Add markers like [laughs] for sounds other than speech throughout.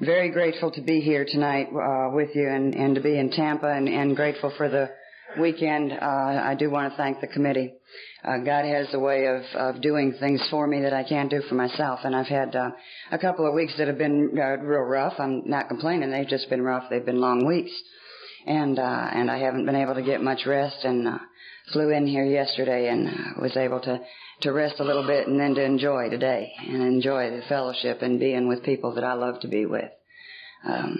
very grateful to be here tonight uh, with you and, and to be in Tampa and, and grateful for the weekend. Uh, I do want to thank the committee. Uh, God has a way of, of doing things for me that I can't do for myself, and I've had uh, a couple of weeks that have been uh, real rough. I'm not complaining; they've just been rough. They've been long weeks, and uh, and I haven't been able to get much rest. And uh, flew in here yesterday and uh, was able to to rest a little bit and then to enjoy today and enjoy the fellowship and being with people that I love to be with. Um,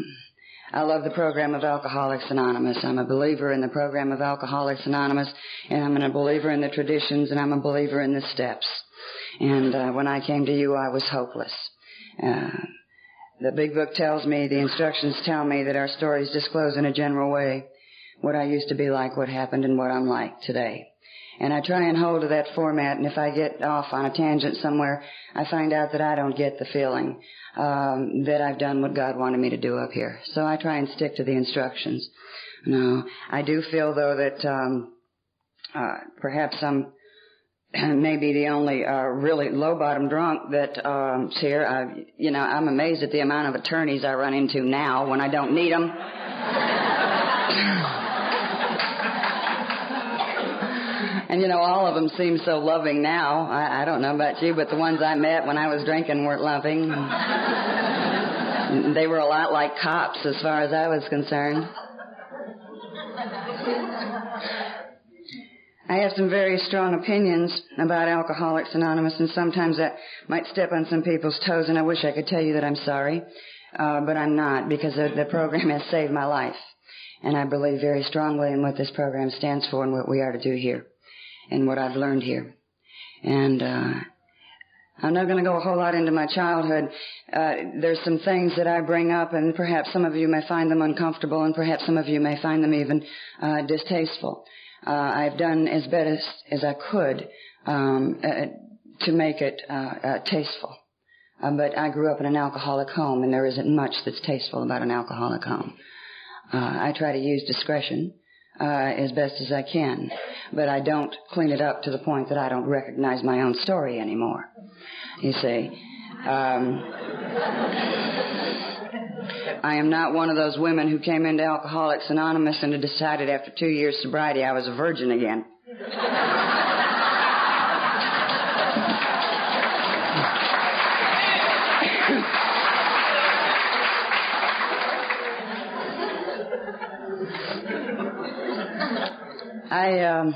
I love the program of Alcoholics Anonymous. I'm a believer in the program of Alcoholics Anonymous, and I'm a believer in the traditions, and I'm a believer in the steps. And uh, when I came to you, I was hopeless. Uh, the big book tells me, the instructions tell me that our stories disclose in a general way what I used to be like, what happened, and what I'm like today. And I try and hold to that format, and if I get off on a tangent somewhere, I find out that I don't get the feeling um, that I've done what God wanted me to do up here. So I try and stick to the instructions. No, I do feel though that um, uh, perhaps I'm [clears throat] maybe the only uh, really low bottom drunk that um, here. I, you know, I'm amazed at the amount of attorneys I run into now when I don't need them. [laughs] And you know, all of them seem so loving now. I, I don't know about you, but the ones I met when I was drinking weren't loving. they were a lot like cops as far as I was concerned. I have some very strong opinions about Alcoholics Anonymous, and sometimes that might step on some people's toes, and I wish I could tell you that I'm sorry, uh, but I'm not, because the, the program [laughs] has saved my life. And I believe very strongly in what this program stands for and what we are to do here and what I've learned here. And uh, I'm not going to go a whole lot into my childhood. Uh, there's some things that I bring up, and perhaps some of you may find them uncomfortable, and perhaps some of you may find them even uh, distasteful. Uh, I've done as best as I could um, uh, to make it uh, uh, tasteful. but I grew up in an alcoholic home, and there isn't much that's tasteful about an alcoholic home. I try to use discretion uh, as best as I can. But I don't clean it up to the point that I don't recognize my own story anymore. You see. Um, I am not one of those women who came into Alcoholics Anonymous and decided after two years sobriety I was a virgin again. I, um,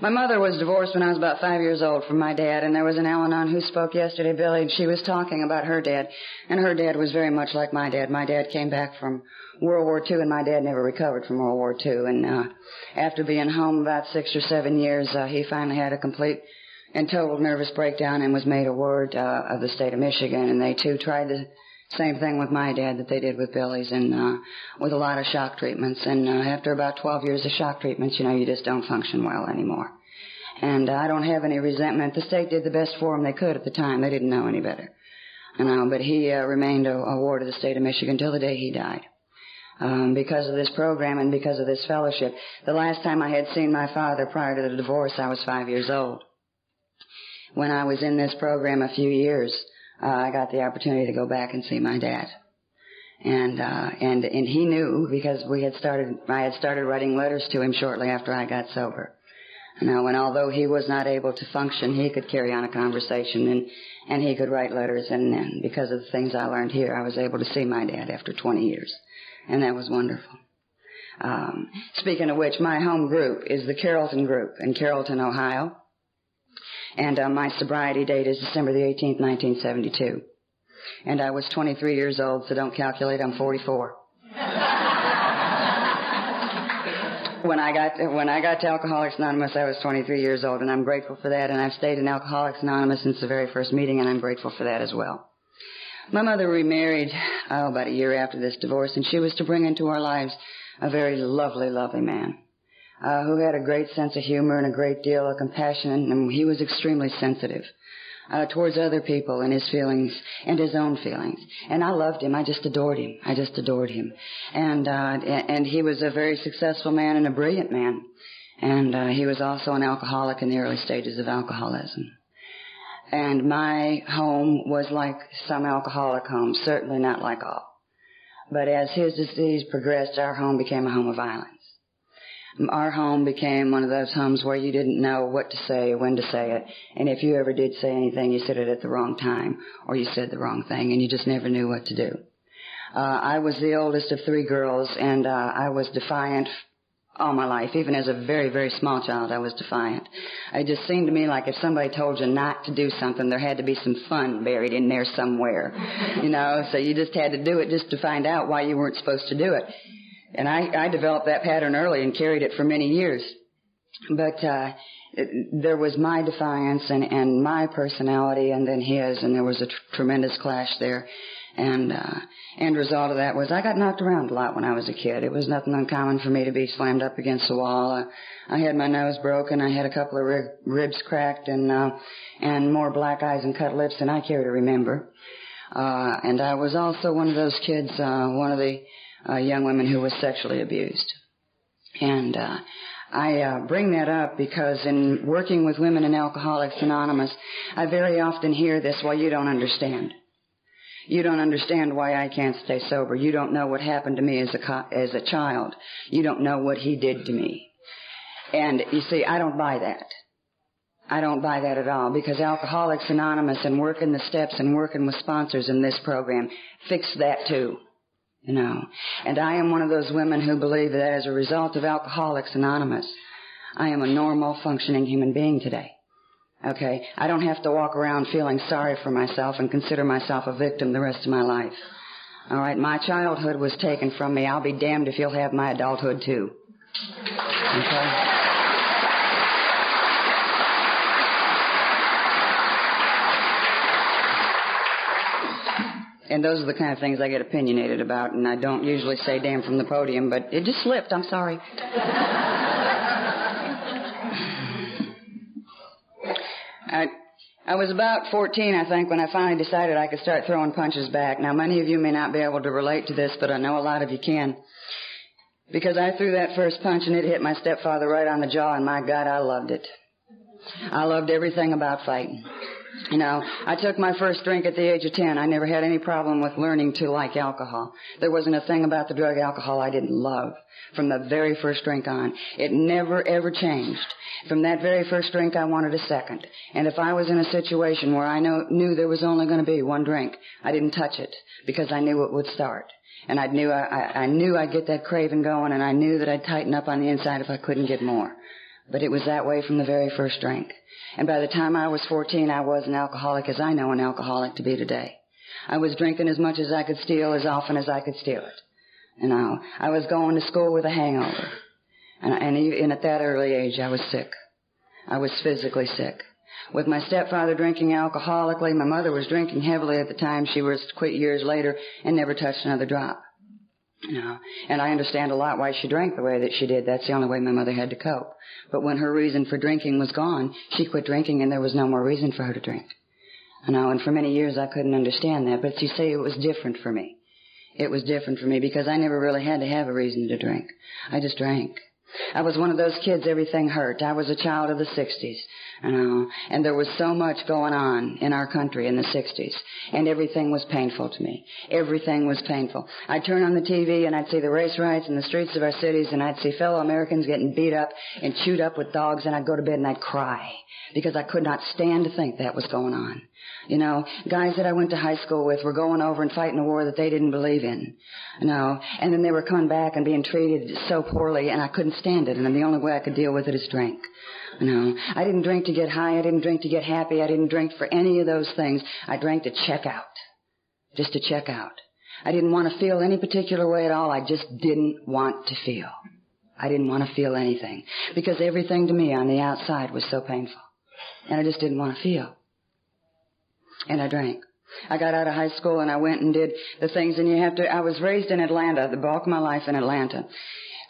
my mother was divorced when I was about five years old from my dad, and there was an Al-Anon who spoke yesterday, Billy, and she was talking about her dad, and her dad was very much like my dad. My dad came back from World War II, and my dad never recovered from World War II. And uh, after being home about six or seven years, uh, he finally had a complete and total nervous breakdown and was made a ward uh, of the state of Michigan. And they too tried to same thing with my dad that they did with Billy's and uh, with a lot of shock treatments. And uh, after about 12 years of shock treatments, you know, you just don't function well anymore. And uh, I don't have any resentment. The state did the best for him they could at the time. They didn't know any better. You know, but he uh, remained a, a ward of the state of Michigan until the day he died. Um, because of this program and because of this fellowship. The last time I had seen my father prior to the divorce, I was five years old. When I was in this program a few years, uh, I got the opportunity to go back and see my dad. And, uh, and, and he knew because we had started, I had started writing letters to him shortly after I got sober. Now, and although he was not able to function, he could carry on a conversation and, and he could write letters. And, and because of the things I learned here, I was able to see my dad after 20 years. And that was wonderful. Um, speaking of which, my home group is the Carrollton Group in Carrollton, Ohio and uh, my sobriety date is December the 18th, 1972. And I was 23 years old, so don't calculate, I'm 44. [laughs] when I got when I got to Alcoholics Anonymous, I was 23 years old, and I'm grateful for that. And I've stayed in Alcoholics Anonymous since the very first meeting, and I'm grateful for that as well. My mother remarried oh, about a year after this divorce, and she was to bring into our lives a very lovely, lovely man, uh, who had a great sense of humor and a great deal of compassion, and he was extremely sensitive. Uh, towards other people and his feelings and his own feelings. And I loved him. I just adored him. I just adored him. And, uh, and he was a very successful man and a brilliant man. And, uh, he was also an alcoholic in the early stages of alcoholism. And my home was like some alcoholic homes, certainly not like all. But as his disease progressed, our home became a home of violence. Our home became one of those homes where you didn't know what to say or when to say it. And if you ever did say anything, you said it at the wrong time or you said the wrong thing and you just never knew what to do. Uh, I was the oldest of three girls and uh, I was defiant all my life. Even as a very, very small child, I was defiant. It just seemed to me like if somebody told you not to do something, there had to be some fun buried in there somewhere. You know, so you just had to do it just to find out why you weren't supposed to do it. And I, I developed that pattern early and carried it for many years. But, uh, it, there was my defiance and, and my personality and then his and there was a tr- tremendous clash there. And, uh, end result of that was I got knocked around a lot when I was a kid. It was nothing uncommon for me to be slammed up against the wall. Uh, I had my nose broken. I had a couple of rib- ribs cracked and, uh, and more black eyes and cut lips than I care to remember. Uh, and I was also one of those kids, uh, one of the, uh, young women who was sexually abused. And, uh, I uh, bring that up because in working with women in Alcoholics Anonymous, I very often hear this, well, you don't understand. You don't understand why I can't stay sober. You don't know what happened to me as a, co- as a child. You don't know what he did to me. And you see, I don't buy that. I don't buy that at all because Alcoholics Anonymous and working the steps and working with sponsors in this program fix that too. You know. And I am one of those women who believe that as a result of Alcoholics Anonymous, I am a normal functioning human being today. Okay? I don't have to walk around feeling sorry for myself and consider myself a victim the rest of my life. Alright? My childhood was taken from me. I'll be damned if you'll have my adulthood too. Okay? And those are the kind of things I get opinionated about, and I don't usually say damn from the podium, but it just slipped. I'm sorry. I, I was about 14, I think, when I finally decided I could start throwing punches back. Now, many of you may not be able to relate to this, but I know a lot of you can. Because I threw that first punch and it hit my stepfather right on the jaw, and my God, I loved it. I loved everything about fighting. You know, I took my first drink at the age of 10. I never had any problem with learning to like alcohol. There wasn't a thing about the drug alcohol I didn't love from the very first drink on. It never ever changed. From that very first drink, I wanted a second. And if I was in a situation where I know, knew there was only going to be one drink, I didn't touch it because I knew it would start. And I knew I, I, I knew I'd get that craving going, and I knew that I'd tighten up on the inside if I couldn't get more. But it was that way from the very first drink. And by the time I was 14, I was an alcoholic as I know an alcoholic to be today. I was drinking as much as I could steal as often as I could steal it. Know, I was going to school with a hangover. And, and, and at that early age, I was sick. I was physically sick. With my stepfather drinking alcoholically, my mother was drinking heavily at the time. She was quit years later and never touched another drop. You and I understand a lot why she drank the way that she did. That's the only way my mother had to cope. But when her reason for drinking was gone, she quit drinking and there was no more reason for her to drink. You know, and for many years I couldn't understand that. But you see, it was different for me. It was different for me because I never really had to have a reason to drink. I just drank. I was one of those kids everything hurt. I was a child of the 60s, you know, and there was so much going on in our country in the 60s, and everything was painful to me. Everything was painful. I'd turn on the TV and I'd see the race riots in the streets of our cities, and I'd see fellow Americans getting beat up and chewed up with dogs, and I'd go to bed and I'd cry because I could not stand to think that was going on. You know, guys that I went to high school with were going over and fighting a war that they didn't believe in. You know, and then they were coming back and being treated so poorly and I couldn't stand it and the only way I could deal with it is drink. You know, I didn't drink to get high, I didn't drink to get happy, I didn't drink for any of those things. I drank to check out. Just to check out. I didn't want to feel any particular way at all, I just didn't want to feel. I didn't want to feel anything. Because everything to me on the outside was so painful. And I just didn't want to feel and I drank. I got out of high school and I went and did the things and you have to, I was raised in Atlanta, the bulk of my life in Atlanta.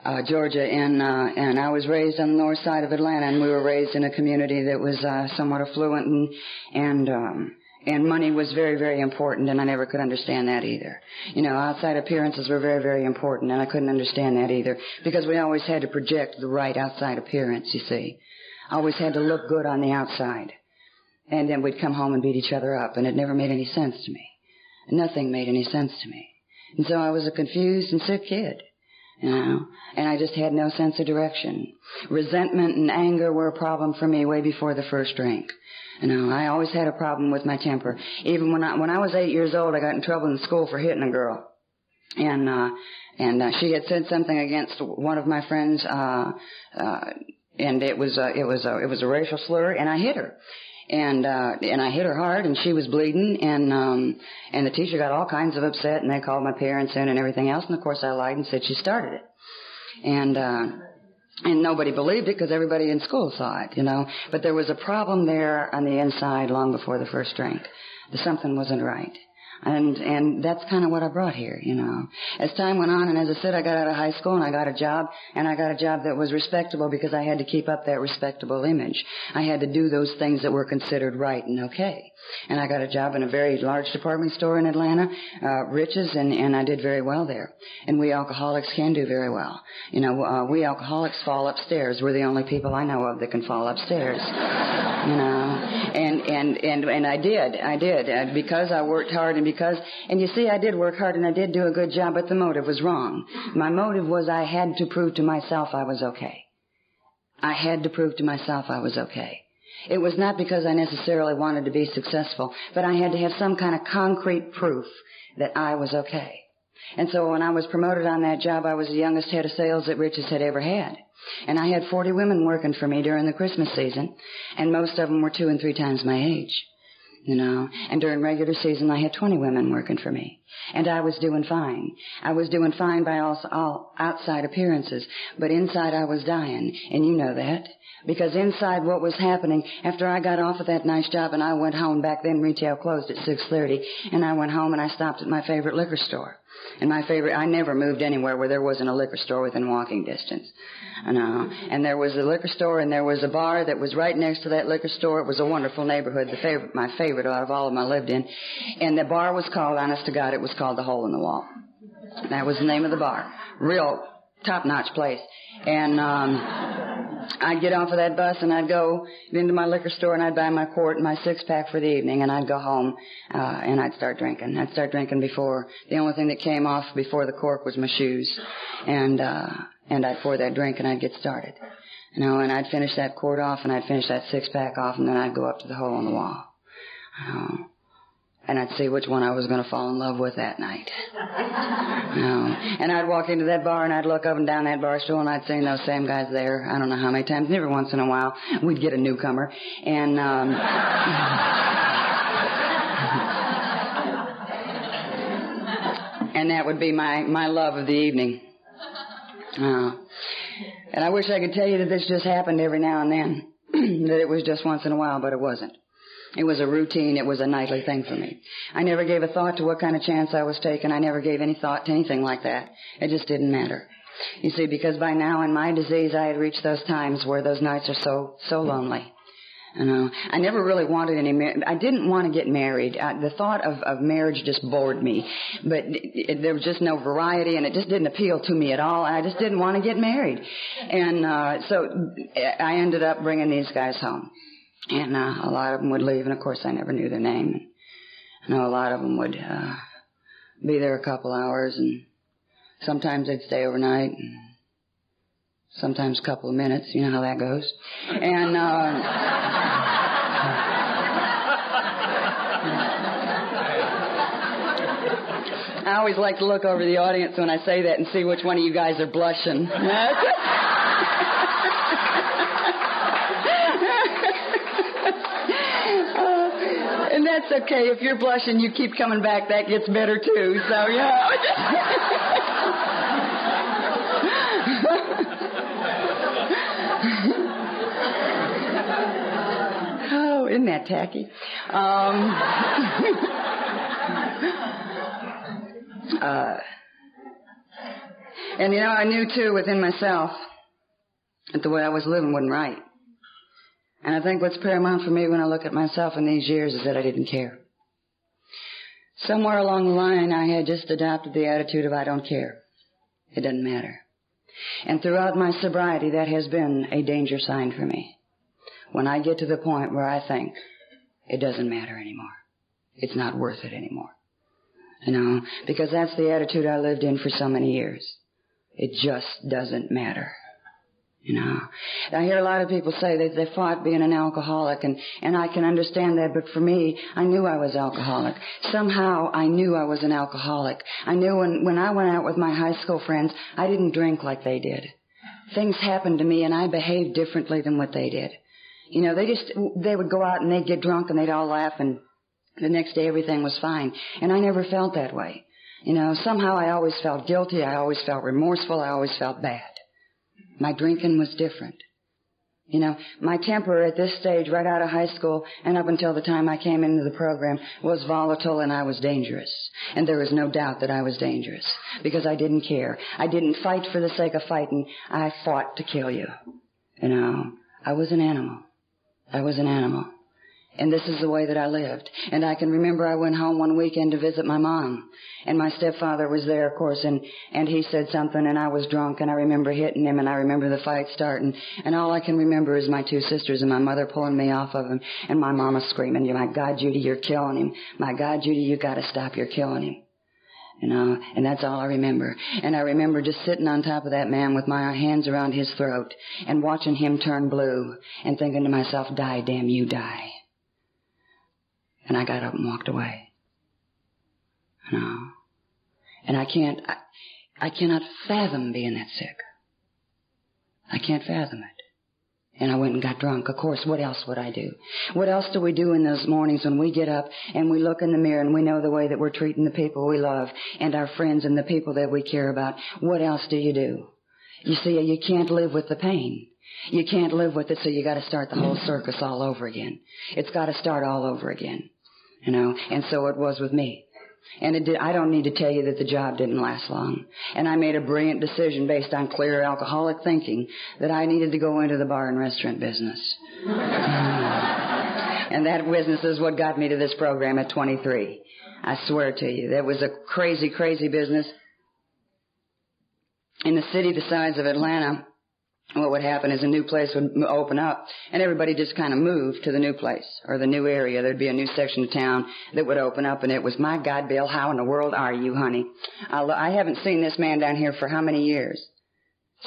Uh, Georgia, and uh, and I was raised on the north side of Atlanta, and we were raised in a community that was uh, somewhat affluent, and and um, and money was very, very important, and I never could understand that either. You know, outside appearances were very, very important, and I couldn't understand that either because we always had to project the right outside appearance. You see, I always had to look good on the outside and then we'd come home and beat each other up, and it never made any sense to me. Nothing made any sense to me. And so I was a confused and sick kid, you know, and I just had no sense of direction. Resentment and anger were a problem for me way before the first drink. You know, I always had a problem with my temper. Even when I, when I was eight years old, I got in trouble in school for hitting a girl. And, uh, and, uh, she had said something against one of my friends, uh, uh, and it was, uh, it was, uh, it was a racial slur, and I hit her and uh and I hit her hard and she was bleeding and um and the teacher got all kinds of upset and they called my parents in and everything else and of course I lied and said she started it. And uh and nobody believed it because everybody in school saw it, you know. But there was a problem there on the inside long before the first drink. Something wasn't right. And, and that's kind of what I brought here, you know. As time went on, and as I said, I got out of high school and I got a job, and I got a job that was respectable because I had to keep up that respectable image. I had to do those things that were considered right and okay. And I got a job in a very large department store in Atlanta, uh, Rich's, and, and I did very well there. And we alcoholics can do very well. You know, uh, we alcoholics fall upstairs. We're the only people I know of that can fall upstairs. you know, and, and, and, and I did, I did, uh, because I worked hard and because, and you see, I did work hard and I did do a good job, but the motive was wrong. My motive was I had to prove to myself I was okay. I had to prove to myself I was okay. It was not because I necessarily wanted to be successful, but I had to have some kind of concrete proof that I was okay. And so when I was promoted on that job, I was the youngest head of sales that Rich's had ever had. And I had 40 women working for me during the Christmas season, and most of them were two and three times my age. You know, and during regular season I had 20 women working for me. And I was doing fine. I was doing fine by all, all outside appearances, but inside I was dying, and you know that. Because inside what was happening, after I got off of that nice job and I went home, back then retail closed at 6.30, and I went home and I stopped at my favorite liquor store. And my favorite, I never moved anywhere where there wasn't a liquor store within walking distance. I know. And there was a liquor store and there was a bar that was right next to that liquor store. It was a wonderful neighborhood, the favorite, my favorite out of all of them I lived in. And the bar was called, honest to God, it was called the Hole in the Wall. That was the name of the bar. Real top-notch place. And, um, I'd get off of that bus and I'd go into my liquor store and I'd buy my quart and my six pack for the evening and I'd go home uh, and I'd start drinking. I'd start drinking before the only thing that came off before the cork was my shoes, and uh, and I'd pour that drink and I'd get started. You know, and I'd finish that quart off and I'd finish that six pack off and then I'd go up to the hole in the wall. Know, and I'd see which one I was going to fall in love with that night. Know, and I'd walk into that bar and I'd look up and down that bar stool and I'd see those same guys there. I don't know how many times. And every once in a while, we'd get a newcomer. And, um, [laughs] and that would be my, my love of the evening. Uh, and I wish I could tell you that this just happened every now and then. [clears throat] that it was just once in a while, but it wasn't. It was a routine. It was a nightly thing for me. I never gave a thought to what kind of chance I was taking. I never gave any thought to anything like that. It just didn't matter. You see, because by now in my disease I had reached those times where those nights are so, so lonely. You know, I never really wanted any. Mar- I didn't want to get married. Uh, the thought of, of marriage just bored me, but it, it, there was just no variety, and it just didn't appeal to me at all. I just didn't want to get married, and uh, so I ended up bringing these guys home, and uh, a lot of them would leave, and of course I never knew their name. I know a lot of them would uh, be there a couple hours, and sometimes they'd stay overnight. And, sometimes a couple of minutes. You know how that goes. And uh, I always like to look over the audience when I say that and see which one of you guys are blushing. [laughs] Uh, and that's okay. If you're blushing, you keep coming back. That gets better too. So, yeah. [laughs] oh, isn't that tacky? Um, [laughs] uh, and you know, I knew too within myself that the way I was living wasn't right. And I think what's paramount for me when I look at myself in these years is that I didn't care. Somewhere along the line, I had just adopted the attitude of I don't care. It doesn't matter. And throughout my sobriety, that has been a danger sign for me. When I get to the point where I think it doesn't matter anymore. It's not worth it anymore. You know, because that's the attitude I lived in for so many years. It just doesn't matter. You know, I hear a lot of people say that they fought being an alcoholic, and and I can understand that. But for me, I knew I was alcoholic. Somehow, I knew I was an alcoholic. I knew when when I went out with my high school friends, I didn't drink like they did. Things happened to me, and I behaved differently than what they did. You know, they just they would go out and they'd get drunk, and they'd all laugh, and the next day everything was fine. And I never felt that way. You know, somehow I always felt guilty. I always felt remorseful. I always felt bad. My drinking was different. You know, my temper at this stage, right out of high school and up until the time I came into the program, was volatile and I was dangerous. And there was no doubt that I was dangerous because I didn't care. I didn't fight for the sake of fighting. I fought to kill you. You know, I was an animal. I was an animal. And this is the way that I lived. And I can remember I went home one weekend to visit my mom. And my stepfather was there, of course, and, and he said something and I was drunk and I remember hitting him and I remember the fight starting. And all I can remember is my two sisters and my mother pulling me off of him and my mama screaming, my God, Judy, you're killing him. My God, Judy, you gotta stop, you're killing him. You know, and that's all I remember. And I remember just sitting on top of that man with my hands around his throat and watching him turn blue and thinking to myself, die, damn you, die. And I got up and walked away. You know? And I can't, I, I cannot fathom being that sick. I can't fathom it. And I went and got drunk. Of course, what else would I do? What else do we do in those mornings when we get up and we look in the mirror and we know the way that we're treating the people we love and our friends and the people that we care about? What else do you do? You see, you can't live with the pain. You can't live with it, so you gotta start the whole circus all over again. It's gotta start all over again. You know, and so it was with me. And it did, I don't need to tell you that the job didn't last long. And I made a brilliant decision based on clear alcoholic thinking that I needed to go into the bar and restaurant business. [laughs] and that business is what got me to this program at 23. I swear to you, that was a crazy, crazy business. In the city the size of Atlanta, what would happen is a new place would open up and everybody just kind of moved to the new place or the new area. There'd be a new section of town that would open up and it was, my God, Bill, how in the world are you, honey? I haven't seen this man down here for how many years?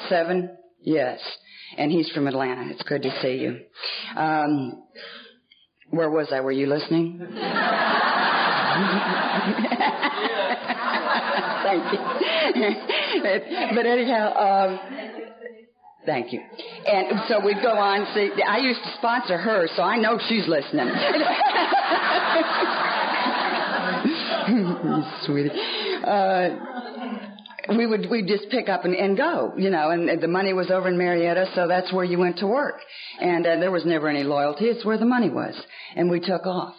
Seven? Yes. And he's from Atlanta. It's good to see you. Um, where was I? Were you listening? [laughs] Thank you. [laughs] but anyhow, um, Thank you. And so we'd go on. See, I used to sponsor her, so I know she's listening. [laughs] [laughs] Sweetie. Uh, we would we just pick up and, and go, you know, and the money was over in Marietta, so that's where you went to work, and uh, there was never any loyalty. It's where the money was, and we took off,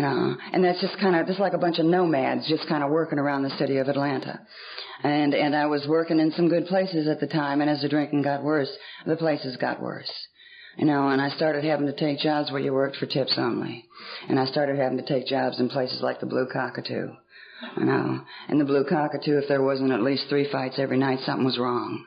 know, and that's just kind of just like a bunch of nomads, just kind of working around the city of Atlanta. And, and I was working in some good places at the time, and as the drinking got worse, the places got worse. You know, and I started having to take jobs where you worked for tips only. And I started having to take jobs in places like the Blue Cockatoo. You know, and the Blue Cockatoo, if there wasn't at least three fights every night, something was wrong.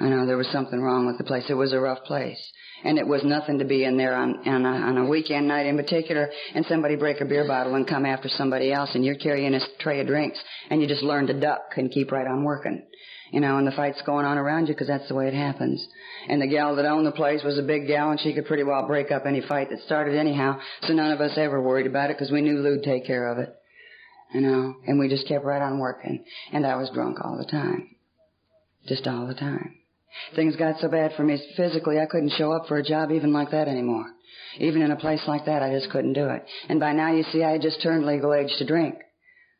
I know there was something wrong with the place. It was a rough place and it was nothing to be in there on on a, on a weekend night in particular, and somebody break a beer bottle and come after somebody else, and you're carrying a tray of drinks, and you just learn to duck and keep right on working. You know, and the fight's going on around you because that's the way it happens. And the gal that owned the place was a big gal, and she could pretty well break up any fight that started anyhow. So none of us ever worried about it because we knew Lou'd take care of it. You know, and we just kept right on working. And I was drunk all the time. Just all the time. Things got so bad for me physically, I couldn't show up for a job even like that anymore. Even in a place like that, I just couldn't do it. And by now, you see, I had just turned legal age to drink,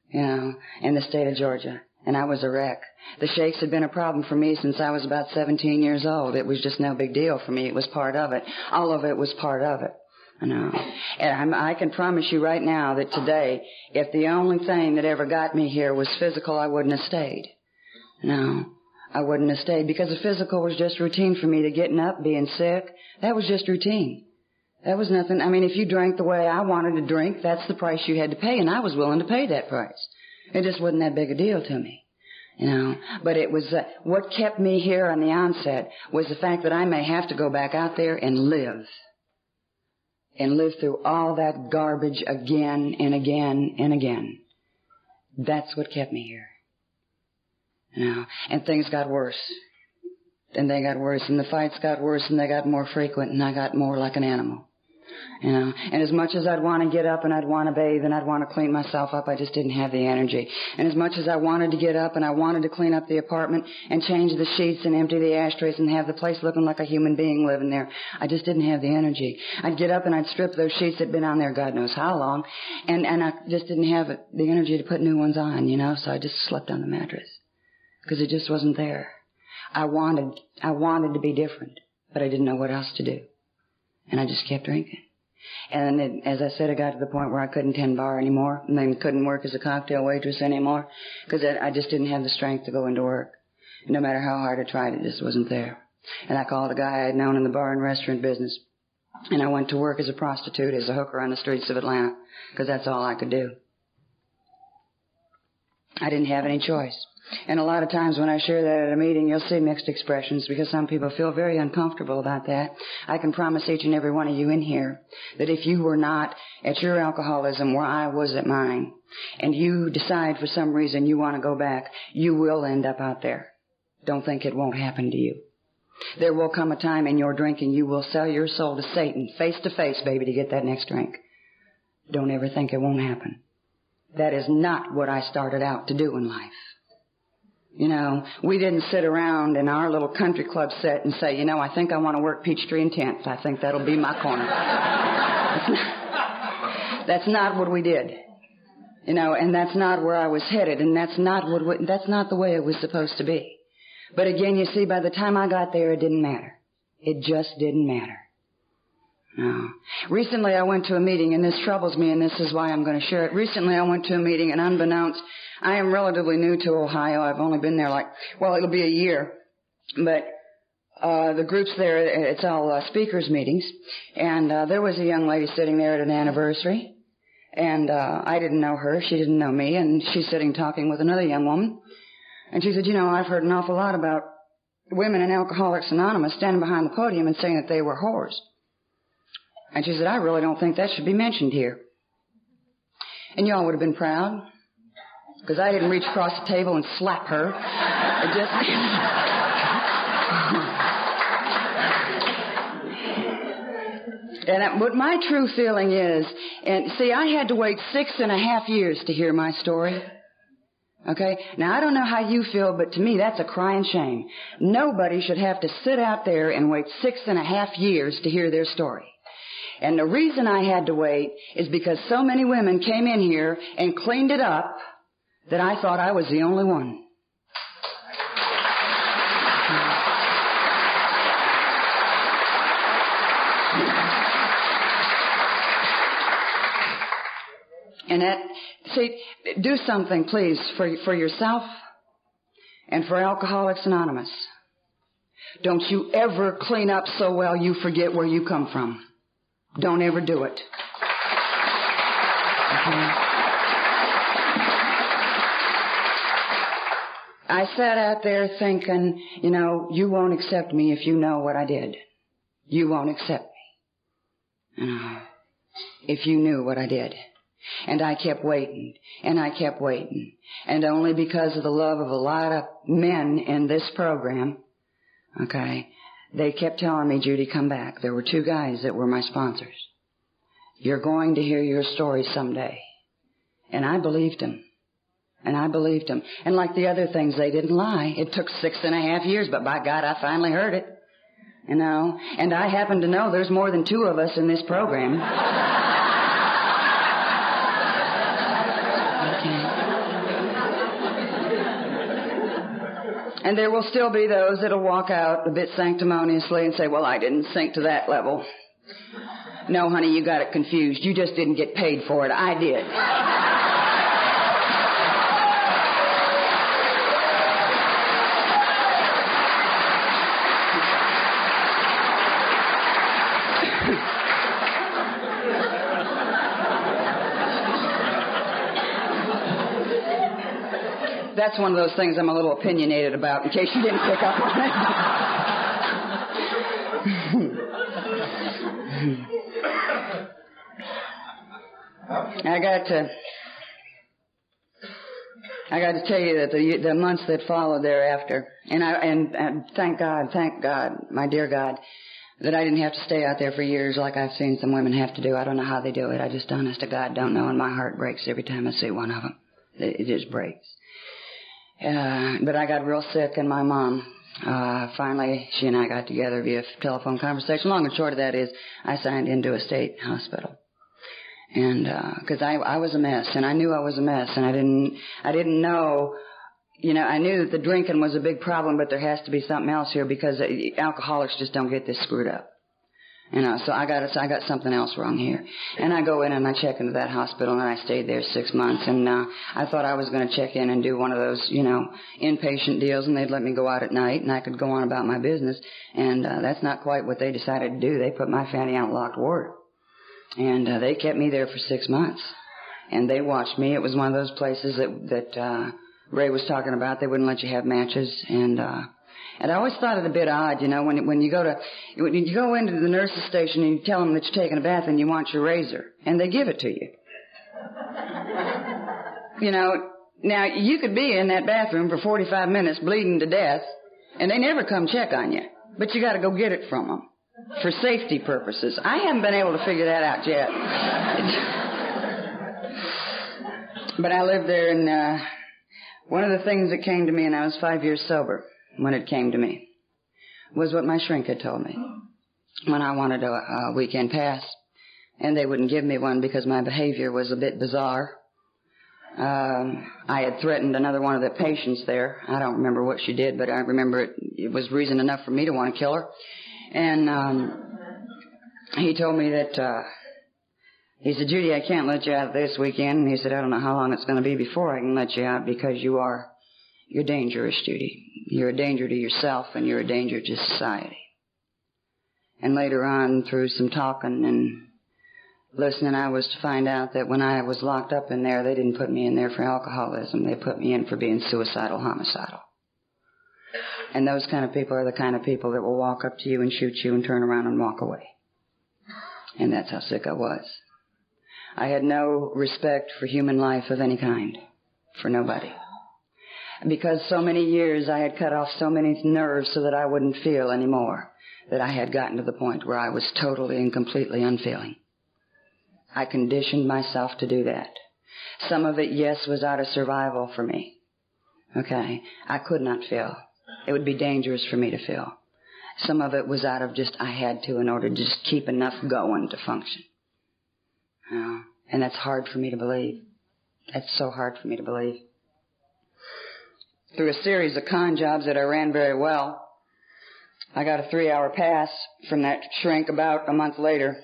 you know, in the state of Georgia. And I was a wreck. The shakes had been a problem for me since I was about 17 years old. It was just no big deal for me. It was part of it. All of it was part of it. I know. And I'm, I can promise you right now that today, if the only thing that ever got me here was physical, I wouldn't have stayed. No, I wouldn't have stayed because the physical was just routine for me. The getting up, being sick, that was just routine. That was nothing. I mean, if you drank the way I wanted to drink, that's the price you had to pay, and I was willing to pay that price. It just wasn't that big a deal to me. You know, but it was, uh, what kept me here on the onset was the fact that I may have to go back out there and live. And live through all that garbage again and again and again. That's what kept me here. You know, and things got worse. And they got worse, and the fights got worse, and they got more frequent, and I got more like an animal. You know, and as much as I'd want to get up and I'd want to bathe and I'd want to clean myself up, I just didn't have the energy. And as much as I wanted to get up and I wanted to clean up the apartment and change the sheets and empty the ashtrays and have the place looking like a human being living there, I just didn't have the energy. I'd get up and I'd strip those sheets that'd been on there God knows how long, and and I just didn't have the energy to put new ones on, you know. So I just slept on the mattress because it just wasn't there. I wanted I wanted to be different, but I didn't know what else to do, and I just kept drinking. And it, as I said, it got to the point where I couldn't tend bar anymore, and then couldn't work as a cocktail waitress anymore, because I just didn't have the strength to go into work. No matter how hard I tried, it just wasn't there. And I called a guy I had known in the bar and restaurant business, and I went to work as a prostitute, as a hooker on the streets of Atlanta, because that's all I could do. I didn't have any choice. And a lot of times when I share that at a meeting, you'll see mixed expressions because some people feel very uncomfortable about that. I can promise each and every one of you in here that if you were not at your alcoholism where I was at mine, and you decide for some reason you want to go back, you will end up out there. Don't think it won't happen to you. There will come a time in your drinking you will sell your soul to Satan face to face, baby, to get that next drink. Don't ever think it won't happen. That is not what I started out to do in life. You know, we didn't sit around in our little country club set and say, you know, I think I want to work Peachtree and 10th. I think that'll be my corner. that's, not, that's not what we did. You know, and that's not where I was headed, and that's not what, that's not the way it was supposed to be. But again, you see, by the time I got there, it didn't matter. It just didn't matter. No. Recently I went to a meeting, and this troubles me, and this is why I'm going to share it. Recently I went to a meeting, and unbeknownst I am relatively new to Ohio. I've only been there like, well, it'll be a year. But, uh, the groups there, it's all uh, speakers meetings. And, uh, there was a young lady sitting there at an anniversary. And, uh, I didn't know her. She didn't know me. And she's sitting talking with another young woman. And she said, you know, I've heard an awful lot about women in Alcoholics Anonymous standing behind the podium and saying that they were whores. And she said, I really don't think that should be mentioned here. And y'all would have been proud because I didn't reach across the table and slap her. It just. and what my true feeling is, and see, I had to wait six and a half years to hear my story. Okay? Now I don't know how you feel, but to me that's a crying shame. Nobody should have to sit out there and wait six and a half years to hear their story. And the reason I had to wait is because so many women came in here and cleaned it up that I thought I was the only one. And that, see, do something, please, for, for yourself and for Alcoholics Anonymous. Don't you ever clean up so well you forget where you come from. Don't ever do it. Okay. I sat out there thinking, you know, you won't accept me if you know what I did. You won't accept me. Know, uh, if you knew what I did. And I kept waiting, and I kept waiting. And only because of the love of a lot of men in this program, okay, they kept telling me, Judy, come back. There were two guys that were my sponsors. You're going to hear your story someday. And I believed them. And I believed them. And like the other things, they didn't lie. It took six and a half years, but by God, I finally heard it. You know, and I happen to know there's more than two of us in this program. [laughs] And there will still be those that'll walk out a bit sanctimoniously and say, well, I didn't sink to that level. No, honey, you got it confused. You just didn't get paid for it. I did. That's one of those things I'm a little opinionated about, in case you didn't pick up on it. I got to. I got to tell you that the the months that followed thereafter, and I and, and thank God, thank God, my dear God, that I didn't have to stay out there for years like I've seen some women have to do. I don't know how they do it. I just, honest to God, don't know, and my heart breaks every time I see one of them. It, it just breaks. Uh, but I got real sick, and my mom, uh, finally, she and I got together via telephone conversation. Long and short of that is, I signed into a state hospital. And, uh, cause I, I was a mess, and I knew I was a mess, and I didn't, I didn't know, you know, I knew that the drinking was a big problem, but there has to be something else here because alcoholics just don't get this screwed up. You know, so I got I got something else wrong here. And I go in and I check into that hospital and I stayed there six months and uh, I thought I was going to check in and do one of those, you know, inpatient deals and they'd let me go out at night and I could go on about my business. And uh, that's not quite what they decided to do. They put my fanny out locked ward. And uh, they kept me there for six months. And they watched me. It was one of those places that that uh, Ray was talking about. They wouldn't let you have matches and. uh and I always thought it a bit odd, you know, when when you go to when you go into the nurse's station and you tell them that you're taking a bath and you want your razor, and they give it to you. [laughs] you know, now you could be in that bathroom for 45 minutes bleeding to death, and they never come check on you, but you got to go get it from them for safety purposes. I haven't been able to figure that out yet. [laughs] but I lived there, and uh, one of the things that came to me, and I was five years sober when it came to me was what my shrink had told me when I wanted a, a weekend pass. And they wouldn't give me one because my behavior was a bit bizarre. Um, I had threatened another one of the patients there. I don't remember what she did, but I remember it, it was reason enough for me to want to kill her. And um, he told me that uh, he said, Judy, I can't let you out this weekend. And he said, I don't know how long it's going to be before I can let you out because you are you're dangerous, Judy. You're a danger to yourself and you're a danger to society. And later on, through some talking and listening, I was to find out that when I was locked up in there, they didn't put me in there for alcoholism. They put me in for being suicidal, homicidal. And those kind of people are the kind of people that will walk up to you and shoot you and turn around and walk away. And that's how sick I was. I had no respect for human life of any kind. For nobody because so many years I had cut off so many nerves so that I wouldn't feel anymore, that I had gotten to the point where I was totally and completely unfeeling. I conditioned myself to do that. Some of it, yes, was out of survival for me. Okay. I could not feel. It would be dangerous for me to feel. Some of it was out of just, I had to in order to just keep enough going to function. Know, and that's hard for me to believe. That's so hard for me to believe through a series of con jobs that I ran very well. I got a three hour pass from that shrink about a month later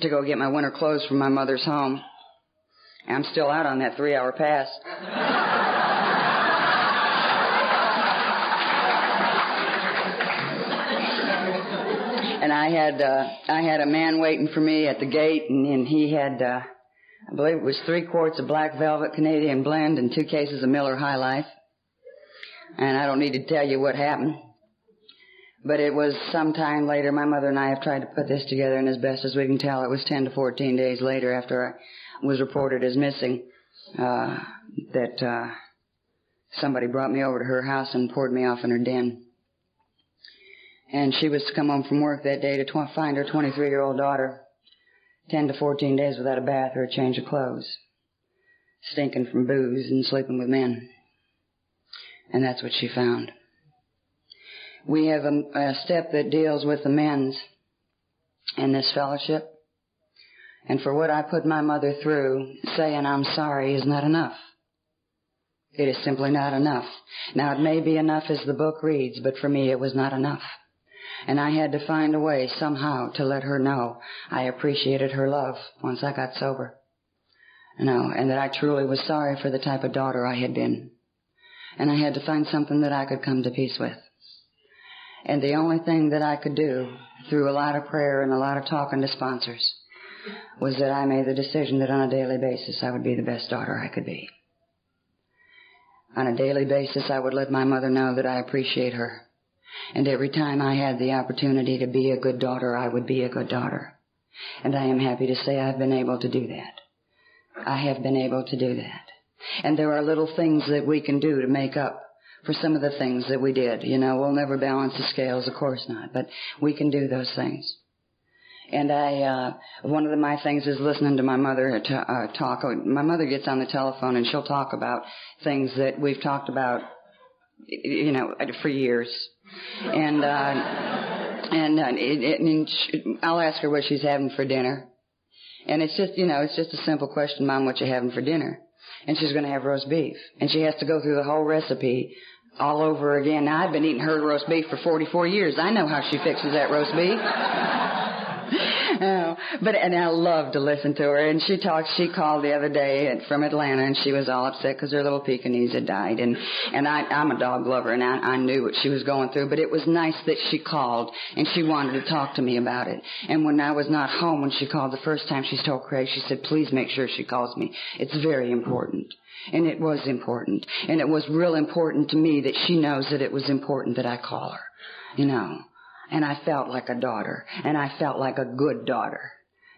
to go get my winter clothes from my mother's home. I'm still out on that three hour pass. [laughs] and I had uh, I had a man waiting for me at the gate, and, and he had uh, I believe it was three quarts of black velvet Canadian blend and two cases of Miller High Life and I don't need to tell you what happened. But it was some time later, my mother and I have tried to put this together, and as best as we can tell, it was 10 to 14 days later after I was reported as missing, uh, that, uh, somebody brought me over to her house and poured me off in her den. And she was to come home from work that day to tw- find her 23 year old daughter 10 to 14 days without a bath or a change of clothes, stinking from booze and sleeping with men. And that's what she found. We have a, a step that deals with the amends in this fellowship. And for what I put my mother through, saying I'm sorry is not enough. It is simply not enough. Now it may be enough as the book reads, but for me it was not enough. And I had to find a way somehow to let her know I appreciated her love once I got sober. You know, and that I truly was sorry for the type of daughter I had been. And I had to find something that I could come to peace with. And the only thing that I could do, through a lot of prayer and a lot of talking to sponsors, was that I made the decision that on a daily basis I would be the best daughter I could be. On a daily basis I would let my mother know that I appreciate her. And every time I had the opportunity to be a good daughter, I would be a good daughter. And I am happy to say I've been able to do that. I have been able to do that. And there are little things that we can do to make up for some of the things that we did. You know, we'll never balance the scales, of course not, but we can do those things. And I, uh, one of the, my things is listening to my mother to, uh, talk. My mother gets on the telephone and she'll talk about things that we've talked about, you know, for years. And, uh, and, uh, and she, I'll ask her what she's having for dinner. And it's just, you know, it's just a simple question, Mom, what you having for dinner? And she's going to have roast beef. And she has to go through the whole recipe all over again. Now, I've been eating her roast beef for 44 years. I know how she fixes that roast beef. But and I love to listen to her. And she talks. She called the other day from Atlanta, and she was all upset because her little Pekingese had died. And and I, I'm a dog lover, and I, I knew what she was going through. But it was nice that she called and she wanted to talk to me about it. And when I was not home, when she called the first time, she told Craig, she said, "Please make sure she calls me. It's very important." And it was important. And it was real important to me that she knows that it was important that I call her. You know and I felt like a daughter, and I felt like a good daughter.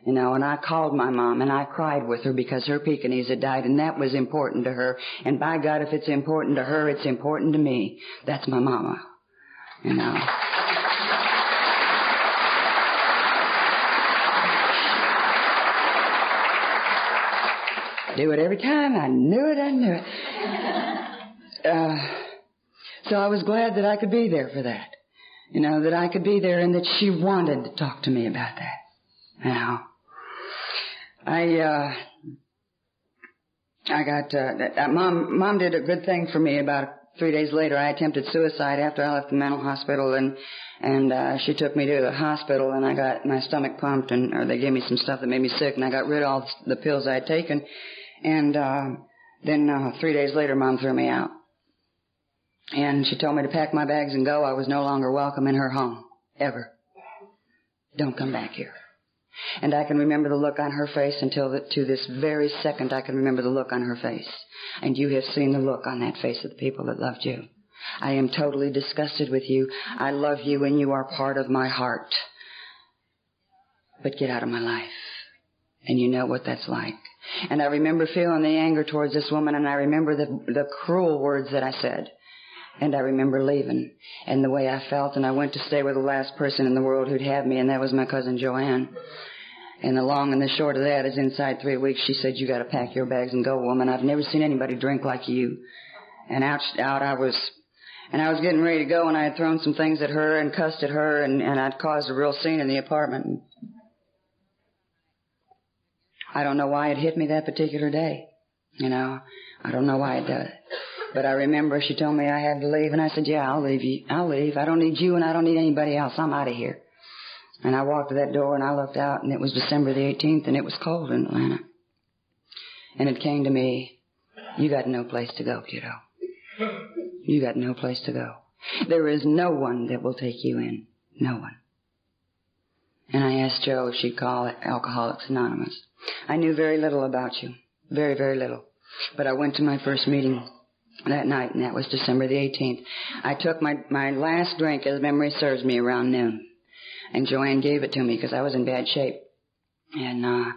You know, and I called my mom and I cried with her because her Pekingese had died and that was important to her. And by God, if it's important to her, it's important to me. That's my mama. You know. Do it every time. I knew it. I knew it. Uh, so I was glad that I could be there for that. You know, that I could be there and that she wanted to talk to me about that. You know. I, uh, I got, uh, mom, mom did a good thing for me about three days later. I attempted suicide after I left the mental hospital and, and, uh, she took me to the hospital and I got my stomach pumped and, or they gave me some stuff that made me sick and I got rid of all the pills I had taken. And, uh, then, uh, three days later, mom threw me out. And she told me to pack my bags and go. I was no longer welcome in her home. Ever. Don't come back here. And I can remember the look on her face until the, to this very second I can remember the look on her face. And you have seen the look on that face of the people that loved you. I am totally disgusted with you. I love you and you are part of my heart. But get out of my life. And you know what that's like. And I remember feeling the anger towards this woman and I remember the, the cruel words that I said. And I remember leaving and the way I felt and I went to stay with the last person in the world who'd have me and that was my cousin Joanne. And the long and the short of that is inside three weeks she said, you gotta pack your bags and go woman. I've never seen anybody drink like you. And out, out I was, and I was getting ready to go and I had thrown some things at her and cussed at her and, and I'd caused a real scene in the apartment. I don't know why it hit me that particular day. You know, I don't know why it did. But I remember she told me I had to leave, and I said, "Yeah, I'll leave you. I'll leave. I don't need you, and I don't need anybody else. I'm out of here." And I walked to that door, and I looked out, and it was December the 18th, and it was cold in Atlanta. And it came to me, "You got no place to go, kiddo. You got no place to go. There is no one that will take you in. No one." And I asked Jo if she'd call Alcoholics Anonymous. I knew very little about you. Very, very little. But I went to my first meeting that night, and that was December the 18th. I took my, my last drink, as memory serves me, around noon. And Joanne gave it to me because I was in bad shape. And, uh,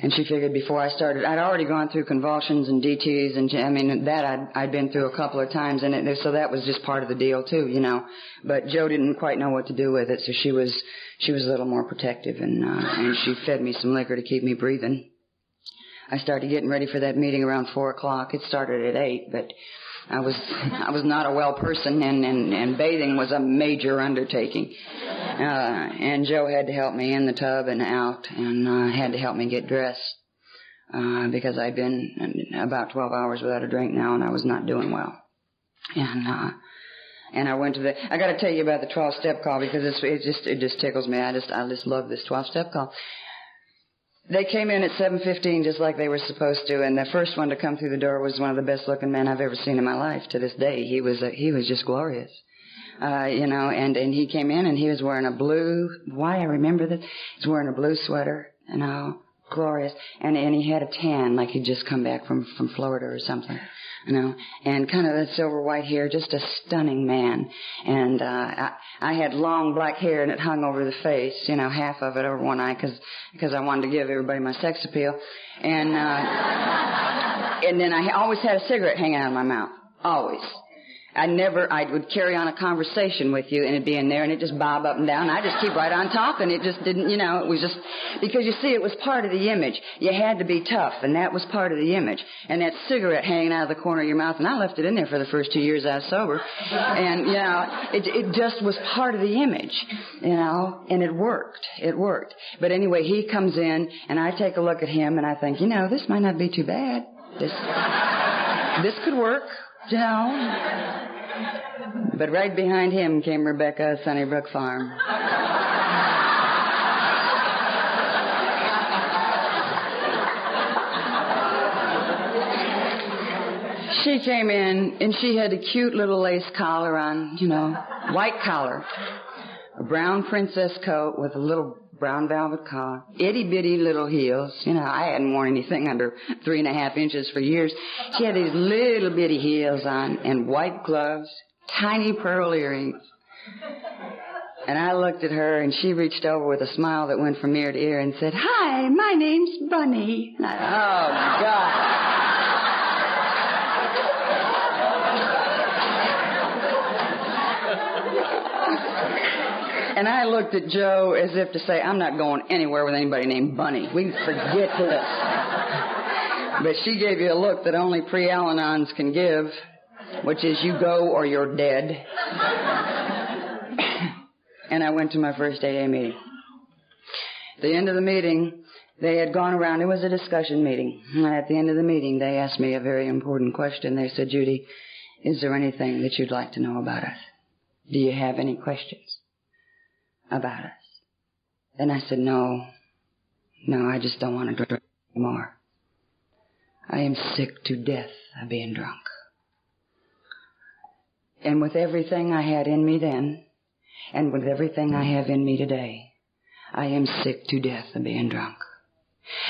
and she figured before I started, I'd already gone through convulsions and DTs and, I mean, that I'd, I'd been through a couple of times and it, so that was just part of the deal too, you know. But Jo didn't quite know what to do with it, so she was, she was a little more protective and, uh, and she fed me some liquor to keep me breathing. I started getting ready for that meeting around four o'clock. It started at eight, but I was [laughs] I was not a well person, and and, and bathing was a major undertaking. Uh, and Jo had to help me in the tub and out, and uh, had to help me get dressed uh, because I'd been about 12 hours without a drink now, and I was not doing well. And uh, And I went to the, I gotta tell you about the 12 step call because it's, it just, it just tickles me. I just, I just love this 12 step call. They came in at 7.15 just like they were supposed to, and the first one to come through the door was one of the best looking men I've ever seen in my life to this day. He was, a, he was just glorious. Uh, you know, and, and he came in and he was wearing a blue, why I remember this, he's wearing a blue sweater, you know, glorious, and, and he had a tan like he'd just come back from, from Florida or something you know, and kind of the silver white hair, just a stunning man. And uh, I, I had long black hair and it hung over the face, you know, half of it over one eye because because I wanted to give everybody my sex appeal. And uh, [laughs] and then I always had a cigarette hanging out of my mouth, always. I never, I would carry on a conversation with you and it'd be in there and it'd just bob up and down. I just keep right on talking. And it just didn't, you know, it was just, because you see, it was part of the image. You had to be tough and that was part of the image. And that cigarette hanging out of the corner of your mouth, and I left it in there for the first two years I was sober. And, you know, it, it just was part of the image, you know, and it worked. It worked. But anyway, he comes in and I take a look at him and I think, you know, this might not be too bad. This, this could work know. But right behind him came Rebecca Sunnybrook Farm. she came in and she had a cute little lace collar on, you know, white collar, a brown princess coat with a little brown velvet collar, itty bitty little heels. You know, I hadn't worn anything under three and a half inches for years. She had these little bitty heels on and white gloves, tiny pearl earrings. And I looked at her and she reached over with a smile that went from ear to ear and said, Hi, my name's Bunny. I, oh, God. And I looked at Jo as if to say, I'm not going anywhere with anybody named Bunny. We forget this. But she gave you a look that only pre-Al-Anons can give, which is you go or you're dead. [coughs] and I went to my first AA meeting. At the end of the meeting, they had gone around. It was a discussion meeting. And at the end of the meeting, they asked me a very important question. They said, Judy, is there anything that you'd like to know about us? Do you have any questions? About us. And I said, no, no, I just don't want to drink anymore. I am sick to death of being drunk. And with everything I had in me then, and with everything I have in me today, I am sick to death of being drunk.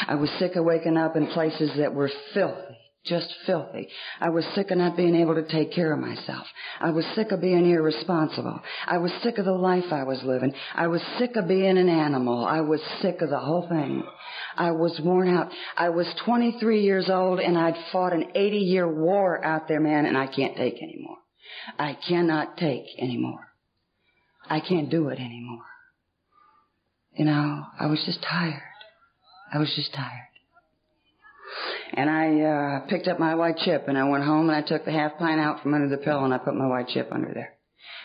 I was sick of waking up in places that were filthy just filthy. I was sick of not being able to take care of myself. I was sick of being irresponsible. I was sick of the life I was living. I was sick of being an animal. I was sick of the whole thing. I was worn out. I was 23 years old and I'd fought an 80 year war out there, man, and I can't take anymore. I cannot take anymore. I can't do it anymore. You know, I was just tired. I was just tired. And I uh, picked up my white chip and I went home and I took the half pint out from under the pillow and I put my white chip under there.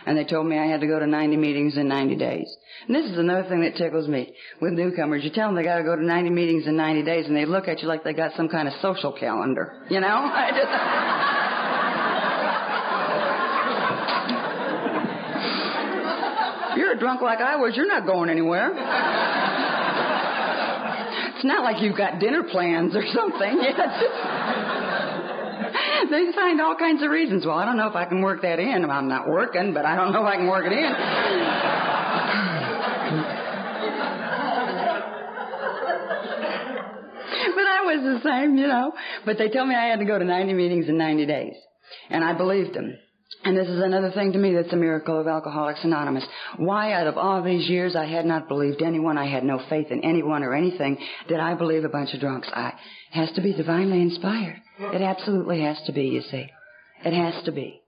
And they told me I had to go to 90 meetings in 90 days. And this is another thing that tickles me with newcomers. You tell them they got to go to 90 meetings in 90 days and they look at you like they got some kind of social calendar. You know? [laughs] I just... [laughs] You're a drunk like I was. You're not going anywhere. It's not like you've got dinner plans or something. [laughs] [laughs] they find all kinds of reasons. Well, I don't know if I can work that in. I'm not working, but I don't know if I can work it in. [laughs] but I was the same, you know. But they tell me I had to go to 90 meetings in 90 days. And I believed them. And this is another thing to me that's a miracle of Alcoholics Anonymous. Why out of all these years I had not believed anyone, I had no faith in anyone or anything, did I believe a bunch of drunks? I has to be divinely inspired. It absolutely has to be, you see. It has to be.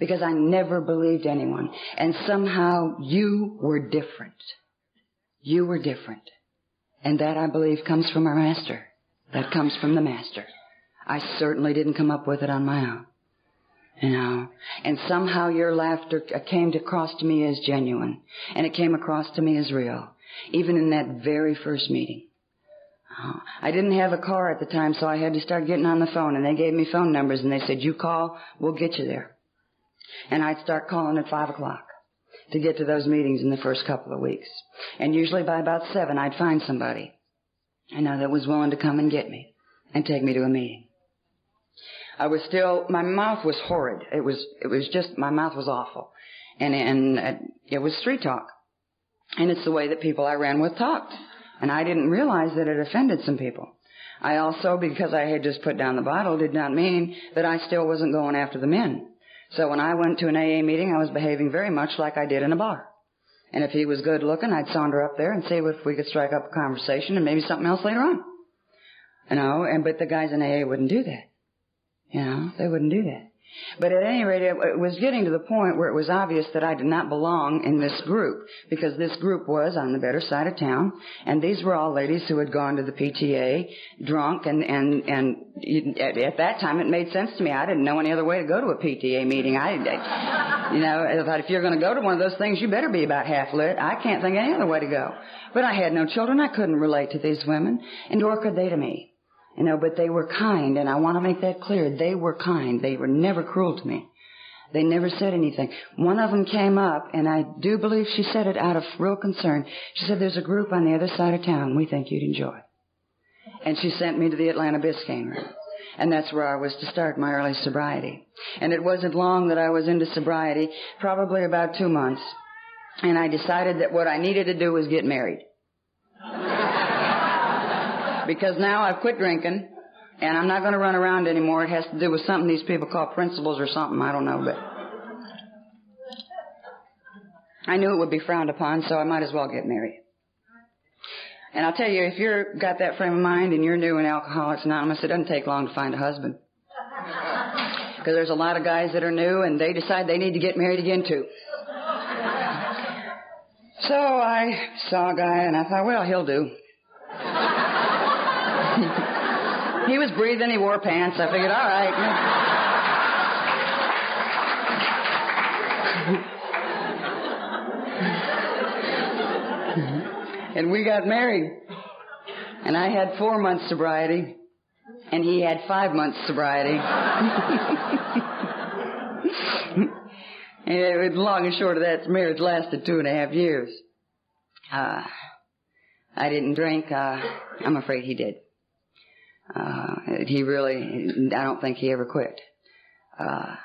Because I never believed anyone. And somehow you were different. You were different. And that I believe comes from our master. That comes from the master. I certainly didn't come up with it on my own. You know, and somehow your laughter came across to me as genuine, and it came across to me as real, even in that very first meeting. Oh, I didn't have a car at the time, so I had to start getting on the phone, and they gave me phone numbers, and they said, "You call, we'll get you there." And I'd start calling at five o'clock to get to those meetings in the first couple of weeks. And usually by about seven, I'd find somebody, you know, that was willing to come and get me and take me to a meeting. I was still, my mouth was horrid. It was, it was just, my mouth was awful. And, and uh, it was street talk. And it's the way that people I ran with talked. And I didn't realize that it offended some people. I also, because I had just put down the bottle, did not mean that I still wasn't going after the men. So when I went to an AA meeting, I was behaving very much like I did in a bar. And if he was good looking, I'd saunter up there and see if we could strike up a conversation and maybe something else later on. You know, and but the guys in AA wouldn't do that. You know, they wouldn't do that. But at any rate, it was getting to the point where it was obvious that I did not belong in this group because this group was on the better side of town, and these were all ladies who had gone to the PTA drunk, and and and at, that time it made sense to me. I didn't know any other way to go to a PTA meeting. I, you know, I thought if you're going to go to one of those things, you better be about half lit. I can't think of any other way to go. But I had no children. I couldn't relate to these women, and nor could they to me. You know, but they were kind, and I want to make that clear. They were kind. They were never cruel to me. They never said anything. One of them came up, and I do believe she said it out of real concern. She said, there's a group on the other side of town we think you'd enjoy. And she sent me to the Atlanta Biscayne room. And that's where I was to start my early sobriety. And it wasn't long that I was into sobriety, probably about two months. And I decided that what I needed to do was get married because now I've quit drinking and I'm not going to run around anymore. It has to do with something these people call principles or something. I don't know, but I knew it would be frowned upon, so I might as well get married. And I'll tell you, if you're got that frame of mind and you're new in Alcoholics Anonymous, it doesn't take long to find a husband. Because there's a lot of guys that are new and they decide they need to get married again too. So I saw a guy and I thought, well, he'll do. [laughs] he was breathing, he wore pants. I figured, all right. and we got married. And I had four months sobriety, and he had five months sobriety. [laughs] and long and short of that, marriage lasted two and a half years. Uh, I didn't drink. Uh, I'm afraid he did. Uh, he really, I don't think he ever quit. Uh,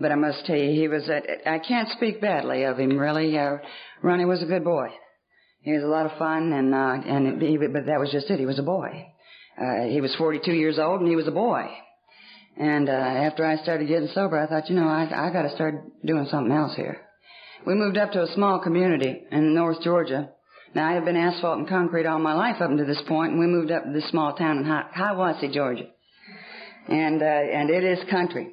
but I must tell you, he was, a, I can't speak badly of him really. Uh, Ronnie was a good boy. He was a lot of fun and, uh, and he, but that was just it. He was a boy. Uh, he was 42 years old and he was a boy. And, uh, after I started getting sober, I thought, you know, I, I gotta start doing something else here. We moved up to a small community in North Georgia now, I have been asphalt and concrete all my life up until this point, and we moved up to this small town in Hiawassee, Georgia. And, uh, and it is country.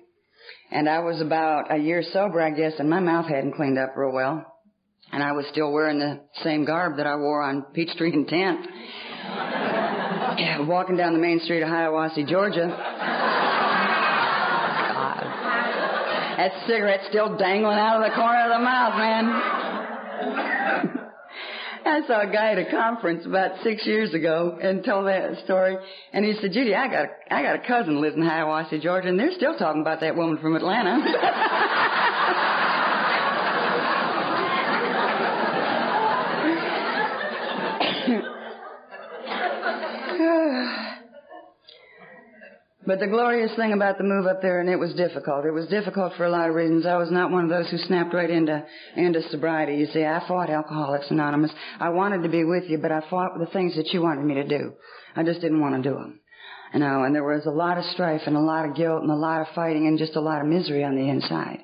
And I was about a year sober, I guess, and my mouth hadn't cleaned up real well. And I was still wearing the same garb that I wore on Peachtree and 10th. yeah, [laughs] walking down the main street of Hiawassee, Georgia. God. That cigarette's still dangling out of the corner of the mouth, man. [laughs] I saw a guy at a conference about six years ago and told that story. And he said, Judy, I got a, I got a cousin lives in Hiawassee, Georgia, and they're still talking about that woman from Atlanta. [laughs] [laughs] But the glorious thing about the move up there, and it was difficult. It was difficult for a lot of reasons. I was not one of those who snapped right into into sobriety. You see, I fought Alcoholics Anonymous. I wanted to be with you, but I fought the things that you wanted me to do. I just didn't want to do them. You know, and there was a lot of strife and a lot of guilt and a lot of fighting and just a lot of misery on the inside.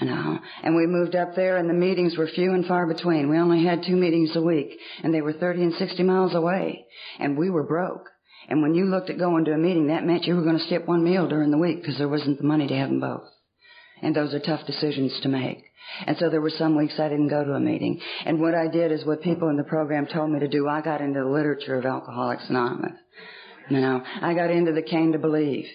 You know, and we moved up there and the meetings were few and far between. We only had two meetings a week and they were 30 and 60 miles away and we were broke. And when you looked at going to a meeting, that meant you were going to skip one meal during the week because there wasn't the money to have them both. And those are tough decisions to make. And so there were some weeks I didn't go to a meeting. And what I did is what people in the program told me to do. I got into the literature of Alcoholics Anonymous. You know, I got into the Came to Believe.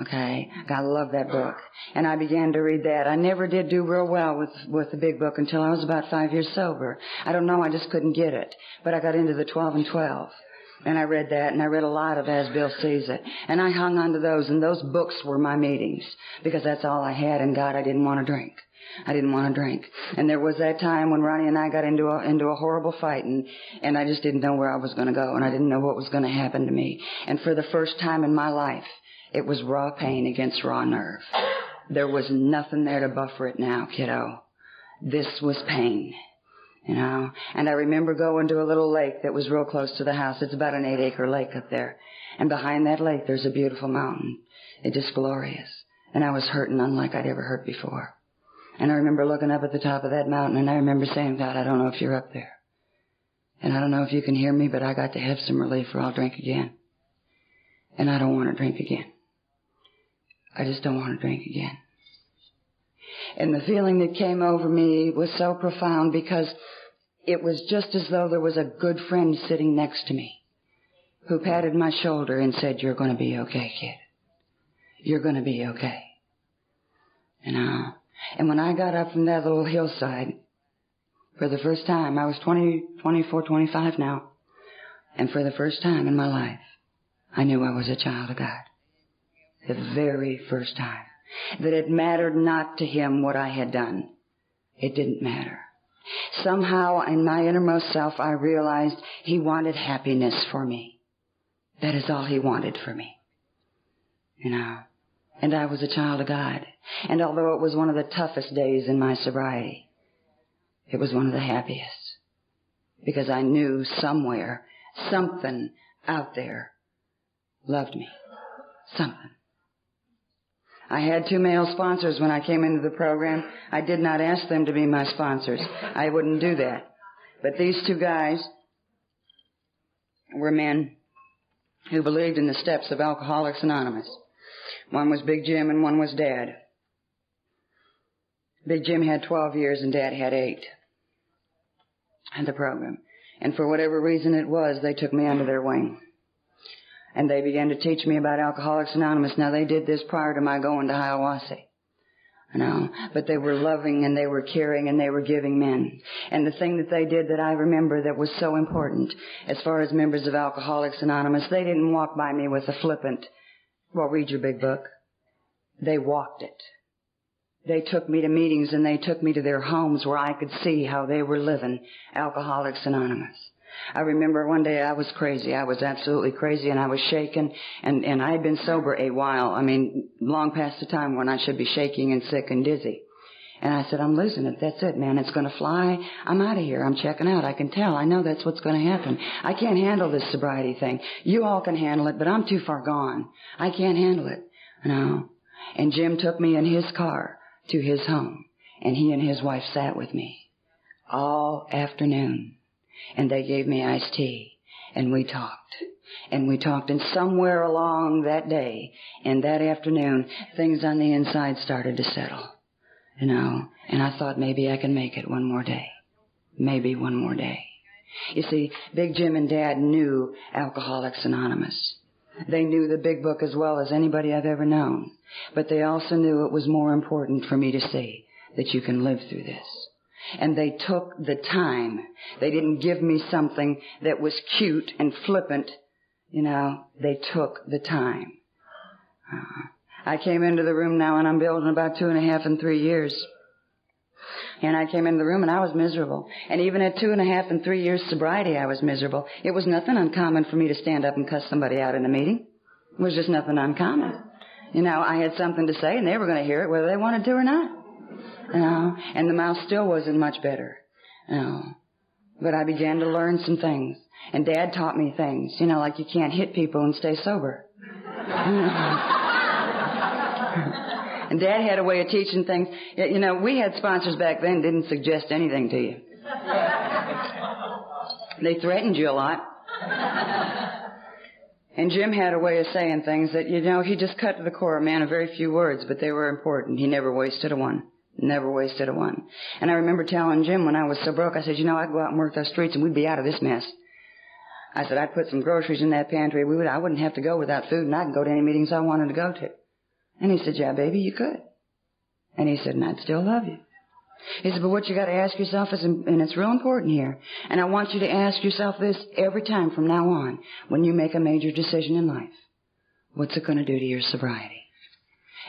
Okay, I love that book, and I began to read that. I never did do real well with with the big book until I was about five years sober. I don't know, I just couldn't get it. But I got into the twelve and twelve, And I read that and I read a lot of As Bill Sees It. And I hung on to those and those books were my meetings because that's all I had and God, I didn't want to drink. I didn't want to drink. And there was that time when Ronnie and I got into a, into a horrible fight and, and I just didn't know where I was going to go and I didn't know what was going to happen to me. And for the first time in my life, it was raw pain against raw nerve. There was nothing there to buffer it now, kiddo. This was pain you know. And I remember going to a little lake that was real close to the house. It's about an eight acre lake up there. And behind that lake, there's a beautiful mountain. It's just glorious. And I was hurting unlike I'd ever hurt before. And I remember looking up at the top of that mountain and I remember saying, God, I don't know if you're up there. And I don't know if you can hear me, but I got to have some relief or I'll drink again. And I don't want to drink again. I just don't want to drink again. And the feeling that came over me was so profound because it was just as though there was a good friend sitting next to me who patted my shoulder and said, You're going to be okay, kid. You're going to be okay. You uh, know? And when I got up from that little hillside, for the first time, I was 20, 24, 25 now, and for the first time in my life, I knew I was a child of God. The very first time. That it mattered not to him what I had done. It didn't matter. Somehow in my innermost self I realized he wanted happiness for me. That is all he wanted for me. You know. And I was a child of God. And although it was one of the toughest days in my sobriety, it was one of the happiest. Because I knew somewhere, something out there loved me. Something. I had two male sponsors when I came into the program. I did not ask them to be my sponsors. I wouldn't do that. But these two guys were men who believed in the steps of Alcoholics Anonymous. One was Big Jim and one was Dad. Big Jim had 12 years and Dad had eight in the program. And for whatever reason it was, they took me under their wing and they began to teach me about Alcoholics Anonymous. Now they did this prior to my going to Hiawassee. You know, but they were loving and they were caring and they were giving men. And the thing that they did that I remember that was so important as far as members of Alcoholics Anonymous, they didn't walk by me with a flippant, well, read your big book. They walked it. They took me to meetings and they took me to their homes where I could see how they were living Alcoholics Anonymous. I remember one day I was crazy. I was absolutely crazy and I was shaking and, and I had been sober a while. I mean, long past the time when I should be shaking and sick and dizzy. And I said, I'm losing it. That's it, man. It's going to fly. I'm out of here. I'm checking out. I can tell. I know that's what's going to happen. I can't handle this sobriety thing. You all can handle it, but I'm too far gone. I can't handle it. No. And Jim took me in his car to his home, and he and his wife sat with me all afternoon and they gave me iced tea and we talked. And we talked and somewhere along that day and that afternoon, things on the inside started to settle. You know, and I thought maybe I can make it one more day. Maybe one more day. You see, Big Jim and Dad knew Alcoholics Anonymous. They knew the big book as well as anybody I've ever known. But they also knew it was more important for me to see that you can live through this and they took the time. They didn't give me something that was cute and flippant. You know, they took the time. Uh, I came into the room now and I'm building about two and a half and three years. And I came into the room and I was miserable. And even at two and a half and three years sobriety, I was miserable. It was nothing uncommon for me to stand up and cuss somebody out in a meeting. It was just nothing uncommon. You know, I had something to say and they were going to hear it whether they wanted to or not. You know, and the mouth still wasn't much better. You know. But I began to learn some things. And dad taught me things, you know, like you can't hit people and stay sober. [laughs] and dad had a way of teaching things. You know, we had sponsors back then didn't suggest anything to you. They threatened you a lot. And Jim had a way of saying things that, you know, he just cut to the core, a man of very few words, but they were important. He never wasted a one. Never wasted a one. And I remember telling Jim when I was so broke, I said, you know, I'd go out and work those streets and we'd be out of this mess. I said, I'd put some groceries in that pantry. We would, I wouldn't have to go without food and I could go to any meetings I wanted to go to. And he said, yeah, baby, you could. And he said, and I'd still love you. He said, but what you got to ask yourself is, and it's real important here, and I want you to ask yourself this every time from now on when you make a major decision in life. What's it going to do to your sobriety?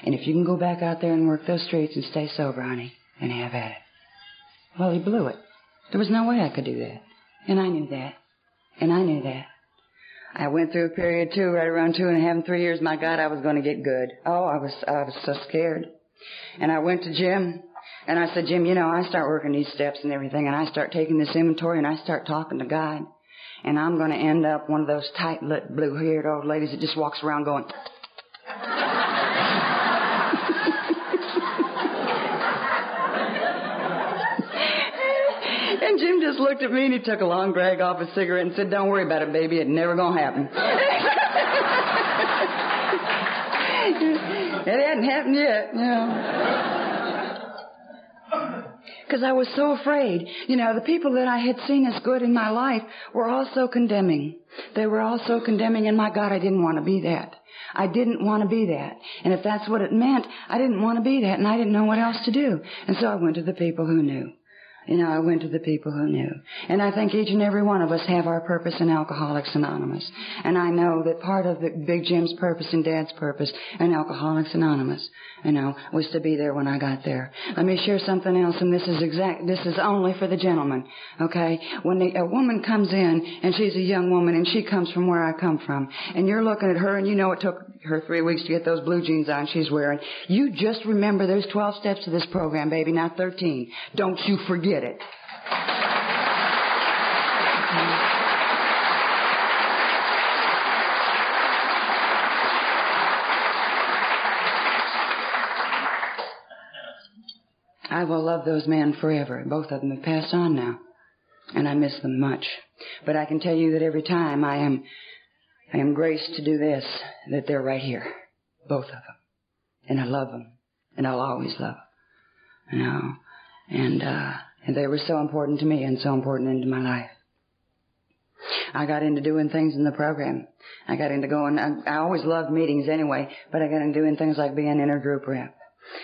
And if you can go back out there and work those streets and stay sober, honey, and have at it. Well, he blew it. There was no way I could do that. And I knew that. And I knew that. I went through a period too, right around two and a half and three years. My God, I was going to get good. Oh, I was, I was so scared. And I went to Jim and I said, Jim, you know, I start working these steps and everything and I start taking this inventory and I start talking to God. And I'm going to end up one of those tight-lipped, blue-haired old ladies that just walks around going, just looked at me and he took a long drag off his cigarette and said, Don't worry about it, baby. It's never going to happen. [laughs] it hadn't happened yet, you know. Because I was so afraid. You know, the people that I had seen as good in my life were also condemning. They were also condemning, and my God, I didn't want to be that. I didn't want to be that. And if that's what it meant, I didn't want to be that, and I didn't know what else to do. And so I went to the people who knew. You know, I went to the people who knew. And I think each and every one of us have our purpose in Alcoholics Anonymous. And I know that part of the Big Jim's purpose and Dad's purpose in Alcoholics Anonymous, you know, was to be there when I got there. Let me share something else, and this is exact, this is only for the gentlemen, okay? When the, a woman comes in, and she's a young woman, and she comes from where I come from, and you're looking at her, and you know it took her three weeks to get those blue jeans on she's wearing, you just remember there's 12 steps to this program, baby, not 13. Don't you forget it. I will love those men forever. Both of them have passed on now. And I miss them much. But I can tell you that every time I am, I am graced to do this, that they're right here. Both of them. And I love them. And I'll always love them. You know. And, uh, and they were so important to me and so important into my life. I got into doing things in the program. I got into going, I, I always loved meetings anyway, but I got into doing things like being intergroup rep.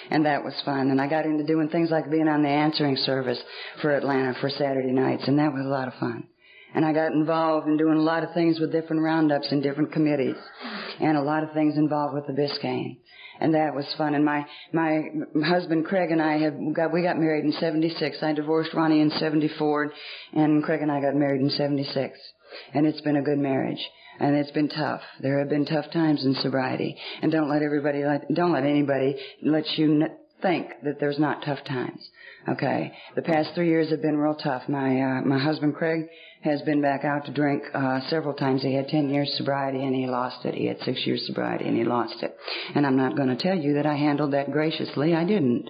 And that was fun. And I got into doing things like being on the answering service for Atlanta for Saturday nights, and that was a lot of fun. And I got involved in doing a lot of things with different roundups and different committees, and a lot of things involved with the Biscayne and that was fun. And my my husband Craig and I have got we got married in '76. I divorced Ronnie in '74, and Craig and I got married in '76. And it's been a good marriage, and it's been tough. There have been tough times in sobriety, and don't let everybody let don't let anybody let you think that there's not tough times. Okay, the past three years have been real tough. My uh, my husband Craig has been back out to drink uh, several times. He had 10 years sobriety and he lost it. He had six years sobriety and he lost it. And I'm not going to tell you that I handled that graciously. I didn't.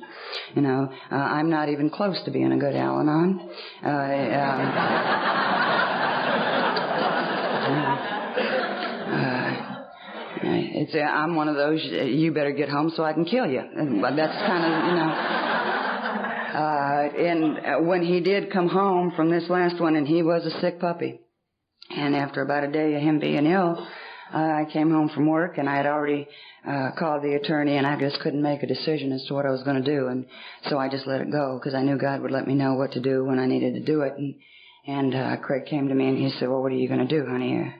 You know, uh, I'm not even close to being a good Al-Anon. Uh, uh, [laughs] it's, uh, I'm one of those, you better get home so I can kill you. But That's kind of, you know. Uh, and when he did come home from this last one, and he was a sick puppy, and after about a day of him being ill, uh, I came home from work, and I had already uh, called the attorney, and I just couldn't make a decision as to what I was going to do, and so I just let it go because I knew God would let me know what to do when I needed to do it. And and uh, Craig came to me and he said, "Well, what are you going to do, honey?"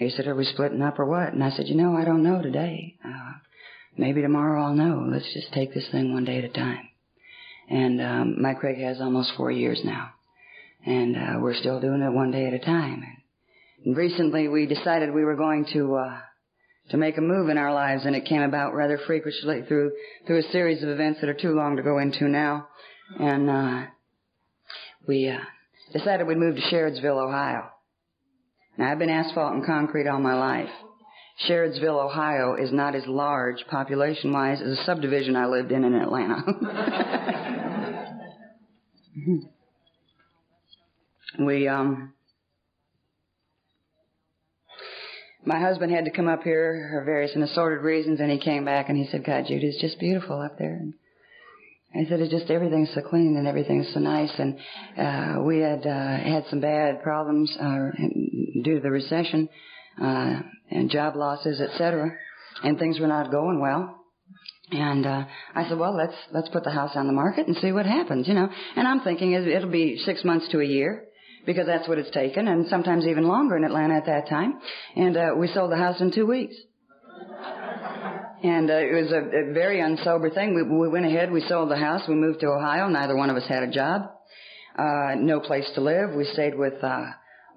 He said, "Are we splitting up or what?" And I said, "You know, I don't know today. Uh, maybe tomorrow I'll know. Let's just take this thing one day at a time." And um, my Craig has almost four years now, and uh, we're still doing it one day at a time. And recently, we decided we were going to uh, to make a move in our lives, and it came about rather frequently through through a series of events that are too long to go into now. And uh, we uh, decided we'd move to Sherrodsville, Ohio. Now, I've been asphalt and concrete all my life. Sherrodsville, Ohio is not as large population wise as a subdivision I lived in in Atlanta. [laughs] we um my husband had to come up here for various and assorted reasons and he came back and he said, God, Judy, it's just beautiful up there. And I said, it's just everything's so clean and everything's so nice. And uh, we had uh, had some bad problems uh, due to the recession uh, and job losses, etc. And things were not going well. And uh, I said, well, let's let's put the house on the market and see what happens, you know. And I'm thinking it'll be six months to a year because that's what it's taken, and sometimes even longer in Atlanta at that time. And uh, we sold the house in two weeks. And uh, it was a, a very unsober thing. We, we went ahead, we sold the house, we moved to Ohio. Neither one of us had a job, uh, no place to live. We stayed with uh,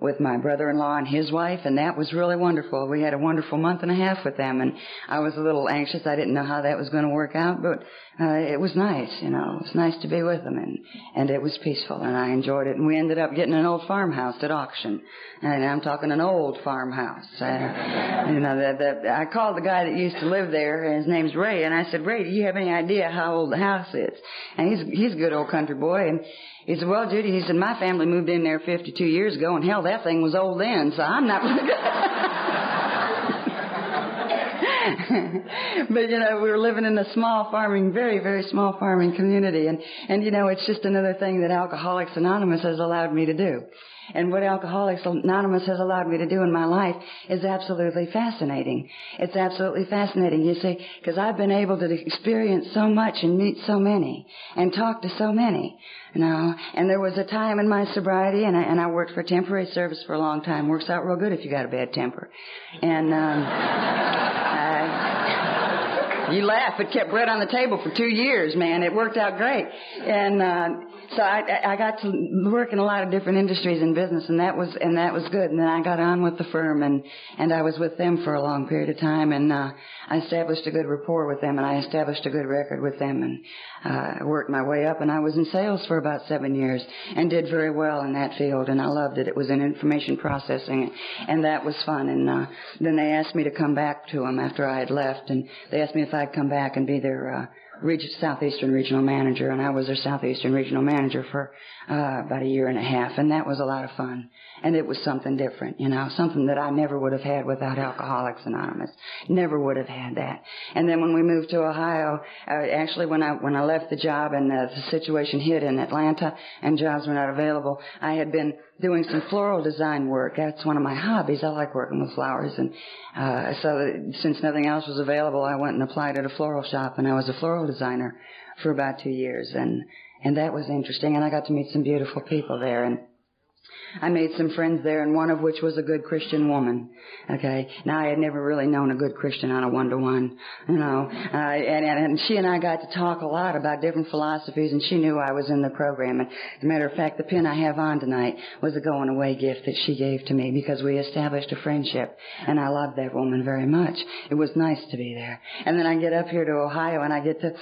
with my brother-in-law and his wife, and that was really wonderful. We had a wonderful month and a half with them, and I was a little anxious. I didn't know how that was going to work out, but uh, it was nice. You know, it was nice to be with them, and and it was peaceful, and I enjoyed it. And we ended up getting an old farmhouse at auction, and I'm talking an old farmhouse. Uh, you know, that that I called the guy that used to live there, and his name's Ray, and I said, Ray, do you have any idea how old the house is? And he's he's a good old country boy, and he said, well, Judy, he said, my family moved in there 52 years ago, and hell, that thing was old then, so I'm not. [laughs] but you know, we were living in a small farming, very, very small farming community, and and you know, it's just another thing that Alcoholics Anonymous has allowed me to do. And what Alcoholics Anonymous has allowed me to do in my life is absolutely fascinating. It's absolutely fascinating, you see, because I've been able to experience so much and meet so many and talk to so many. You know, and there was a time in my sobriety, and I, and I worked for temporary service for a long time. Works out real good if you got a bad temper. And um, you laugh. It kept bread on the table for two years, man. It worked out great. And uh, so I, I got to work in a lot of different industries and business, and that was and that was good. And then I got on with the firm, and and I was with them for a long period of time, and uh, I established a good rapport with them, and I established a good record with them, and uh, worked my way up. And I was in sales for about seven years, and did very well in that field, and I loved it. It was in information processing, and that was fun. And uh, then they asked me to come back to them after I had left, and they asked me if I'd come back and be their uh, Region, Southeastern Regional Manager, and I was their Southeastern Regional Manager for uh, about a year and a half, and that was a lot of fun. And it was something different, you know, something that I never would have had without Alcoholics Anonymous. Never would have had that. And then when we moved to Ohio, uh, actually when I when I left the job and uh, the situation hit in Atlanta and jobs were not available, I had been doing some floral design work. That's one of my hobbies. I like working with flowers, and uh, so since nothing else was available, I went and applied at a floral shop, and I was a floral designer for about two years, and and that was interesting. And I got to meet some beautiful people there, and I made some friends there, and one of which was a good Christian woman. Okay, now I had never really known a good Christian on a one-to-one, you know, uh, and, and and she and I got to talk a lot about different philosophies, and she knew I was in the program. And as a matter of fact, the pin I have on tonight was a going-away gift that she gave to me because we established a friendship, and I loved that woman very much. It was nice to be there. And then I get up here to Ohio, and I get to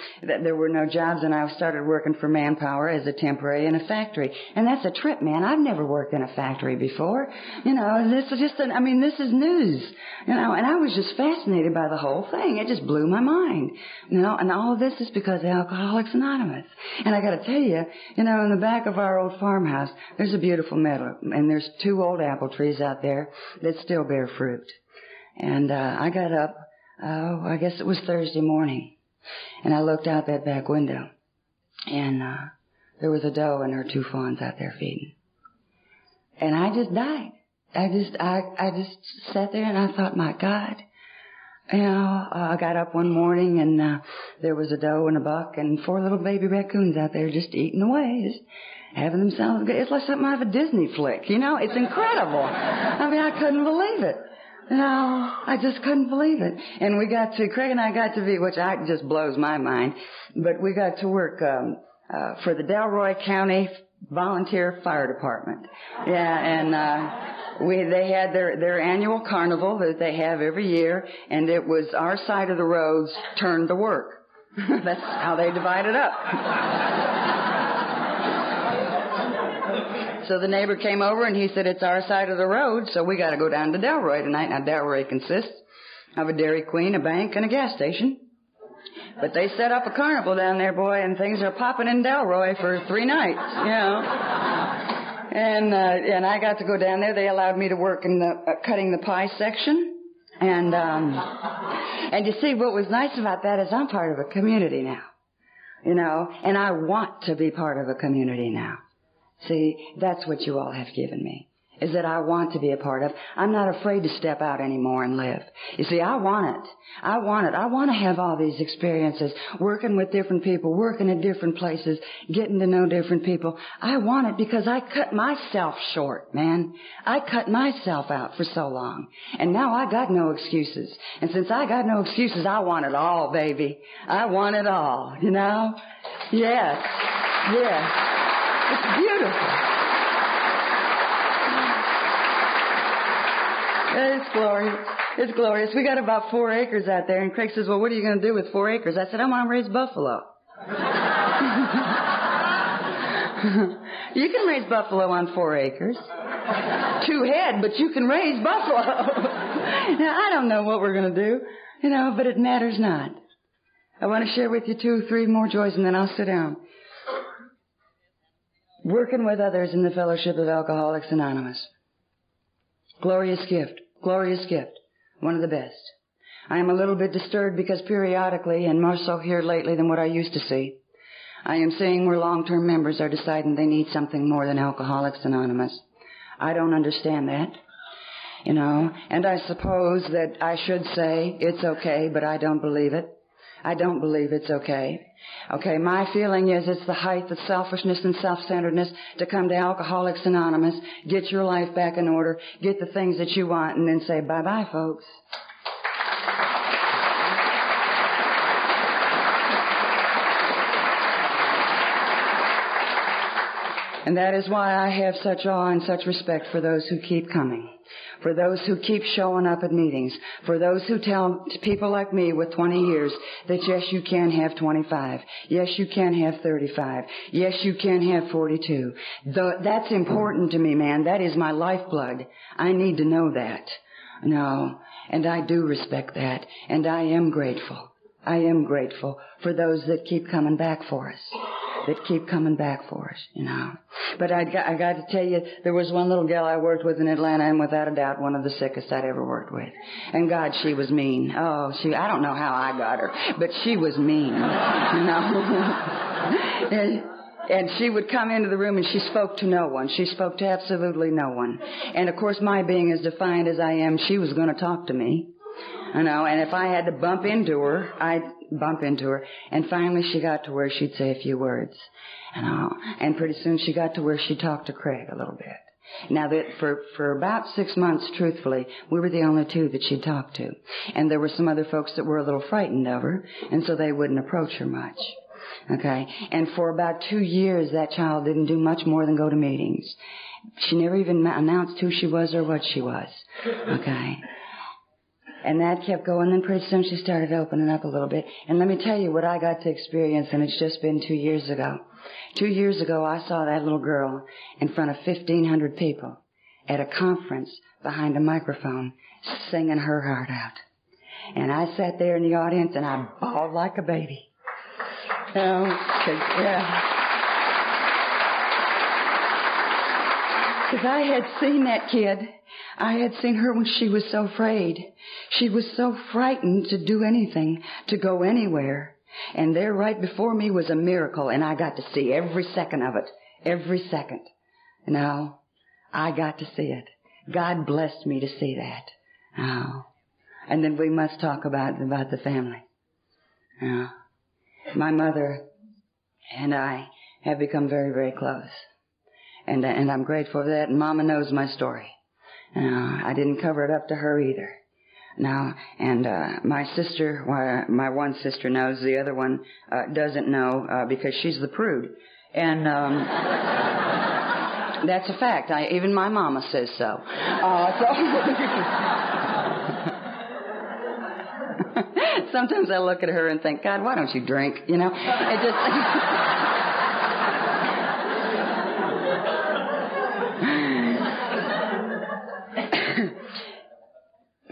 there were no jobs, and I started working for Manpower as a temporary in a factory, and that's a trip, man. I've never worked in a factory before. You know, this is just an, I mean, this is news. You know, and I was just fascinated by the whole thing. It just blew my mind. You know, and all of this is because of Alcoholics Anonymous. And I gotta tell you, you know, in the back of our old farmhouse, there's a beautiful meadow, and there's two old apple trees out there that still bear fruit. And, uh, I got up, oh, I guess it was Thursday morning, and I looked out that back window, and, uh, there was a doe and her two fawns out there feeding and I just died. I just, I, I just sat there and I thought, my God, you know, uh, I got up one morning and uh, there was a doe and a buck and four little baby raccoons out there just eating away, just having themselves. It's like something out of a Disney flick, you know. It's incredible. I mean, I couldn't believe it. You know, I just couldn't believe it. And we got to Craig and I got to be, which I just blows my mind, but we got to work um, uh, for the Dellroy County volunteer fire department. Yeah, and uh, we they had their their annual carnival that they have every year, and it was our side of the roads turned to work. [laughs] That's how they divide it up. so the neighbor came over and he said, "It's our side of the road, so we got to go down to Dellroy tonight." Now Dellroy consists of a Dairy Queen, a bank, and a gas station. But they set up a carnival down there, boy, and things are popping in Dellroy for three nights, you know. And uh, and I got to go down there. They allowed me to work in the uh, cutting the pie section. And um and you see what was nice about that is I'm part of a community now. You know, and I want to be part of a community now. See, that's what you all have given me is that I want to be a part of. I'm not afraid to step out anymore and live. You see, I want it. I want it. I want to have all these experiences, working with different people, working at different places, getting to know different people. I want it because I cut myself short, man. I cut myself out for so long. And now I got no excuses. And since I got no excuses, I want it all, baby. I want it all, you know? Yes. Yes. It's beautiful. It's glorious. It's glorious. We got about four acres out there, and Craig says, "Well, what are you going to do with four acres?" I said, "I want to raise buffalo." [laughs] you can raise buffalo on four acres. Two head, but you can raise buffalo. [laughs] now, I don't know what we're going to do, you know, but it matters not. I want to share with you two, three more joys, and then I'll sit down. Working with others in the Fellowship of Alcoholics Anonymous. Glorious gift. Glorious gift. One of the best. I am a little bit disturbed because periodically, and more so here lately than what I used to see, I am seeing where long-term members are deciding they need something more than Alcoholics Anonymous. I don't understand that. You know, and I suppose that I should say it's okay, but I don't believe it. I don't believe it's okay. Okay, my feeling is it's the height of selfishness and self-centeredness to come to Alcoholics Anonymous, get your life back in order, get the things that you want, and then say bye-bye, folks. And that is why I have such awe and such respect for those who keep coming for those who keep showing up at meetings, for those who tell people like me with 20 years that yes, you can have 25. Yes, you can have 35. Yes, you can have 42. The, that's important to me, man. That is my lifeblood. I need to know that. No. And I do respect that. And I am grateful. I am grateful for those that keep coming back for us that keep coming back for us, you know. But I got, I got to tell you, there was one little gal I worked with in Atlanta, and without a doubt, one of the sickest I'd ever worked with. And God, she was mean. Oh, she, I don't know how I got her, but she was mean, [laughs] you know. [laughs] and, and she would come into the room and she spoke to no one. She spoke to absolutely no one. And of course, my being as defiant as I am, she was going to talk to me. You know, and if I had to bump into her, I'd bump into her. And finally she got to where she'd say a few words. You uh, know, and pretty soon she got to where she talked to Craig a little bit. Now that for, for about six months, truthfully, we were the only two that she talked to. And there were some other folks that were a little frightened of her, and so they wouldn't approach her much. Okay? And for about two years, that child didn't do much more than go to meetings. She never even announced who she was or what she was. Okay? And that kept going. Then pretty soon she started opening up a little bit. And let me tell you what I got to experience, and it's just been two years ago. Two years ago, I saw that little girl in front of 1,500 people at a conference behind a microphone singing her heart out. And I sat there in the audience and I bawled like a baby. Oh, know, yeah. Because I had seen that kid I had seen her when she was so afraid. She was so frightened to do anything, to go anywhere. And there right before me was a miracle and I got to see every second of it. Every second. Now, I got to see it. God blessed me to see that. Now, and then we must talk about, about the family. Now, my mother and I have become very, very close. And, and I'm grateful for that. And Mama knows my story. Uh, I didn't cover it up to her either. Now, and uh, my sister, my one sister knows, the other one uh, doesn't know uh, because she's the prude, and um, [laughs] that's a fact. I, even my mama says so. Uh, so [laughs] sometimes I look at her and think, God, why don't you drink? You know, it just. [laughs]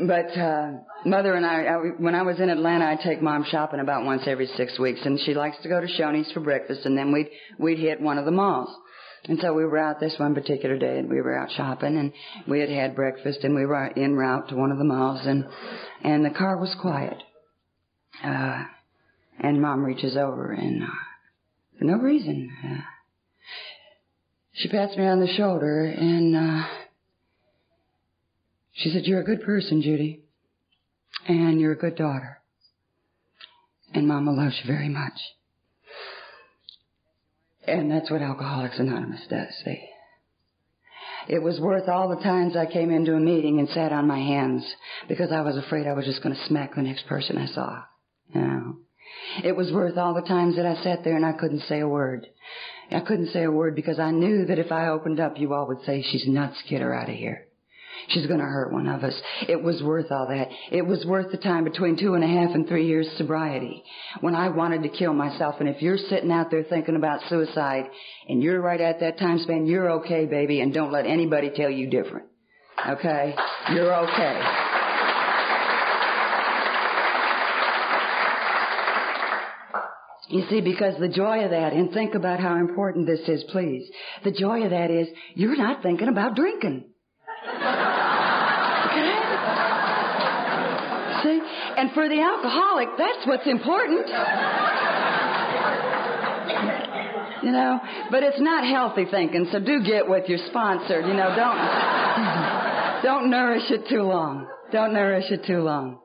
But uh, mother and I, I, when I was in Atlanta, I'd take mom shopping about once every six weeks, and she likes to go to Shoney's for breakfast, and then we'd we'd hit one of the malls. And so we were out this one particular day, and we were out shopping, and we had had breakfast, and we were en route to one of the malls, and and the car was quiet. Uh, and mom reaches over, and uh, for no reason, uh, she pats me on the shoulder, and uh, She said, you're a good person, Judy. And you're a good daughter. And Mama loves you very much. And that's what Alcoholics Anonymous does, see. It was worth all the times I came into a meeting and sat on my hands because I was afraid I was just going to smack the next person I saw. You know. It was worth all the times that I sat there and I couldn't say a word. I couldn't say a word because I knew that if I opened up, you all would say, she's nuts, get her out of here. She's going to hurt one of us. It was worth all that. It was worth the time between two and a half and three years sobriety when I wanted to kill myself. And if you're sitting out there thinking about suicide and you're right at that time span, you're okay, baby, and don't let anybody tell you different. Okay? You're okay. You see, because the joy of that, and think about how important this is, please. The joy of that is you're not thinking about drinking. See? And for the alcoholic, that's what's important. You know, but it's not healthy thinking, so do get with your sponsor. You know, don't, [laughs] don't nourish it too long. Don't nourish it too long.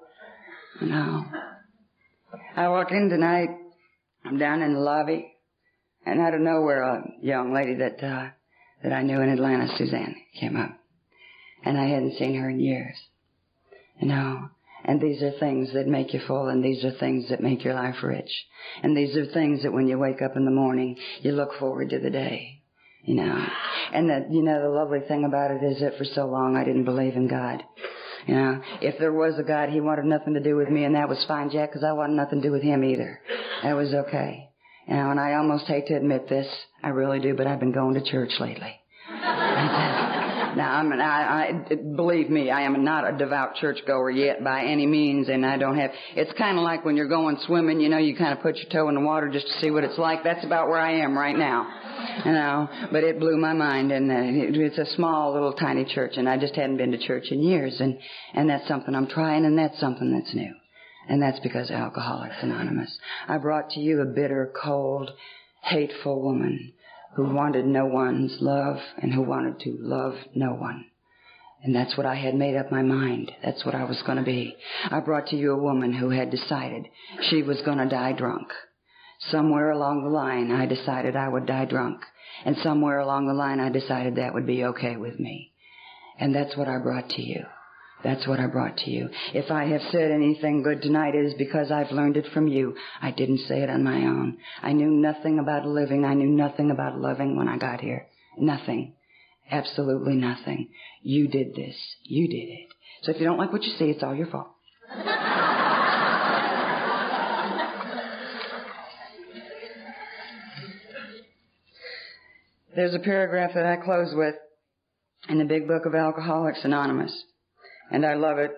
You know. I walk in tonight, I'm down in the lobby, and out of nowhere a young lady that, uh, that I knew in Atlanta, Suzanne, came up. And I hadn't seen her in years. You know, and these are things that make you full and these are things that make your life rich. And these are things that when you wake up in the morning, you look forward to the day. You know. And that, you know, the lovely thing about it is that for so long I didn't believe in God. You know, if there was a God, He wanted nothing to do with me and that was fine, Jack, because I wanted nothing to do with Him either. That was okay. You know, and I almost hate to admit this. I really do, but I've been going to church lately. Now, I'm, I, I, believe me, I am not a devout churchgoer yet by any means, and I don't have. It's kind of like when you're going swimming, you know, you kind of put your toe in the water just to see what it's like. That's about where I am right now, you know. But it blew my mind, and uh, it, it's a small, little, tiny church, and I just hadn't been to church in years, and and that's something I'm trying, and that's something that's new, and that's because Alcoholics Anonymous. I brought to you a bitter, cold, hateful woman who wanted no one's love and who wanted to love no one. And that's what I had made up my mind. That's what I was going to be. I brought to you a woman who had decided she was going to die drunk. Somewhere along the line, I decided I would die drunk. And somewhere along the line, I decided that would be okay with me. And that's what I brought to you. That's what I brought to you. If I have said anything good tonight, it is because I've learned it from you. I didn't say it on my own. I knew nothing about living. I knew nothing about loving when I got here. Nothing. Absolutely nothing. You did this. You did it. So if you don't like what you see, it's all your fault. There's a paragraph that I close with in the big book of Alcoholics Anonymous and I love it.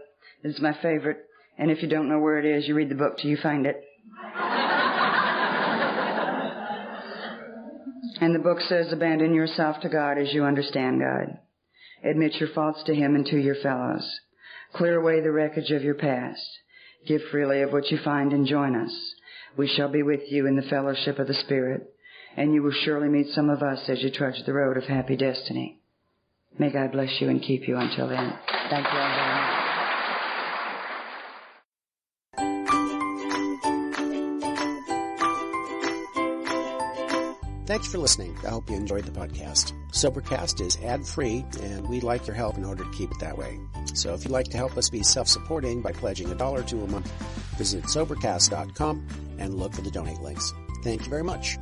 It's my favorite. And if you don't know where it is, you read the book till you find it. [laughs] and the book says, abandon yourself to God as you understand God. Admit your faults to Him and to your fellows. Clear away the wreckage of your past. Give freely of what you find and join us. We shall be with you in the fellowship of the Spirit, and you will surely meet some of us as you trudge the road of happy destiny. May God bless you and keep you until then. Thank you all very much. Thanks for listening. I hope you enjoyed the podcast. Sobercast is ad-free, and we'd like your help in order to keep it that way. So if you'd like to help us be self-supporting by pledging a dollar to a month, visit Sobercast.com and look for the donate links. Thank you very much.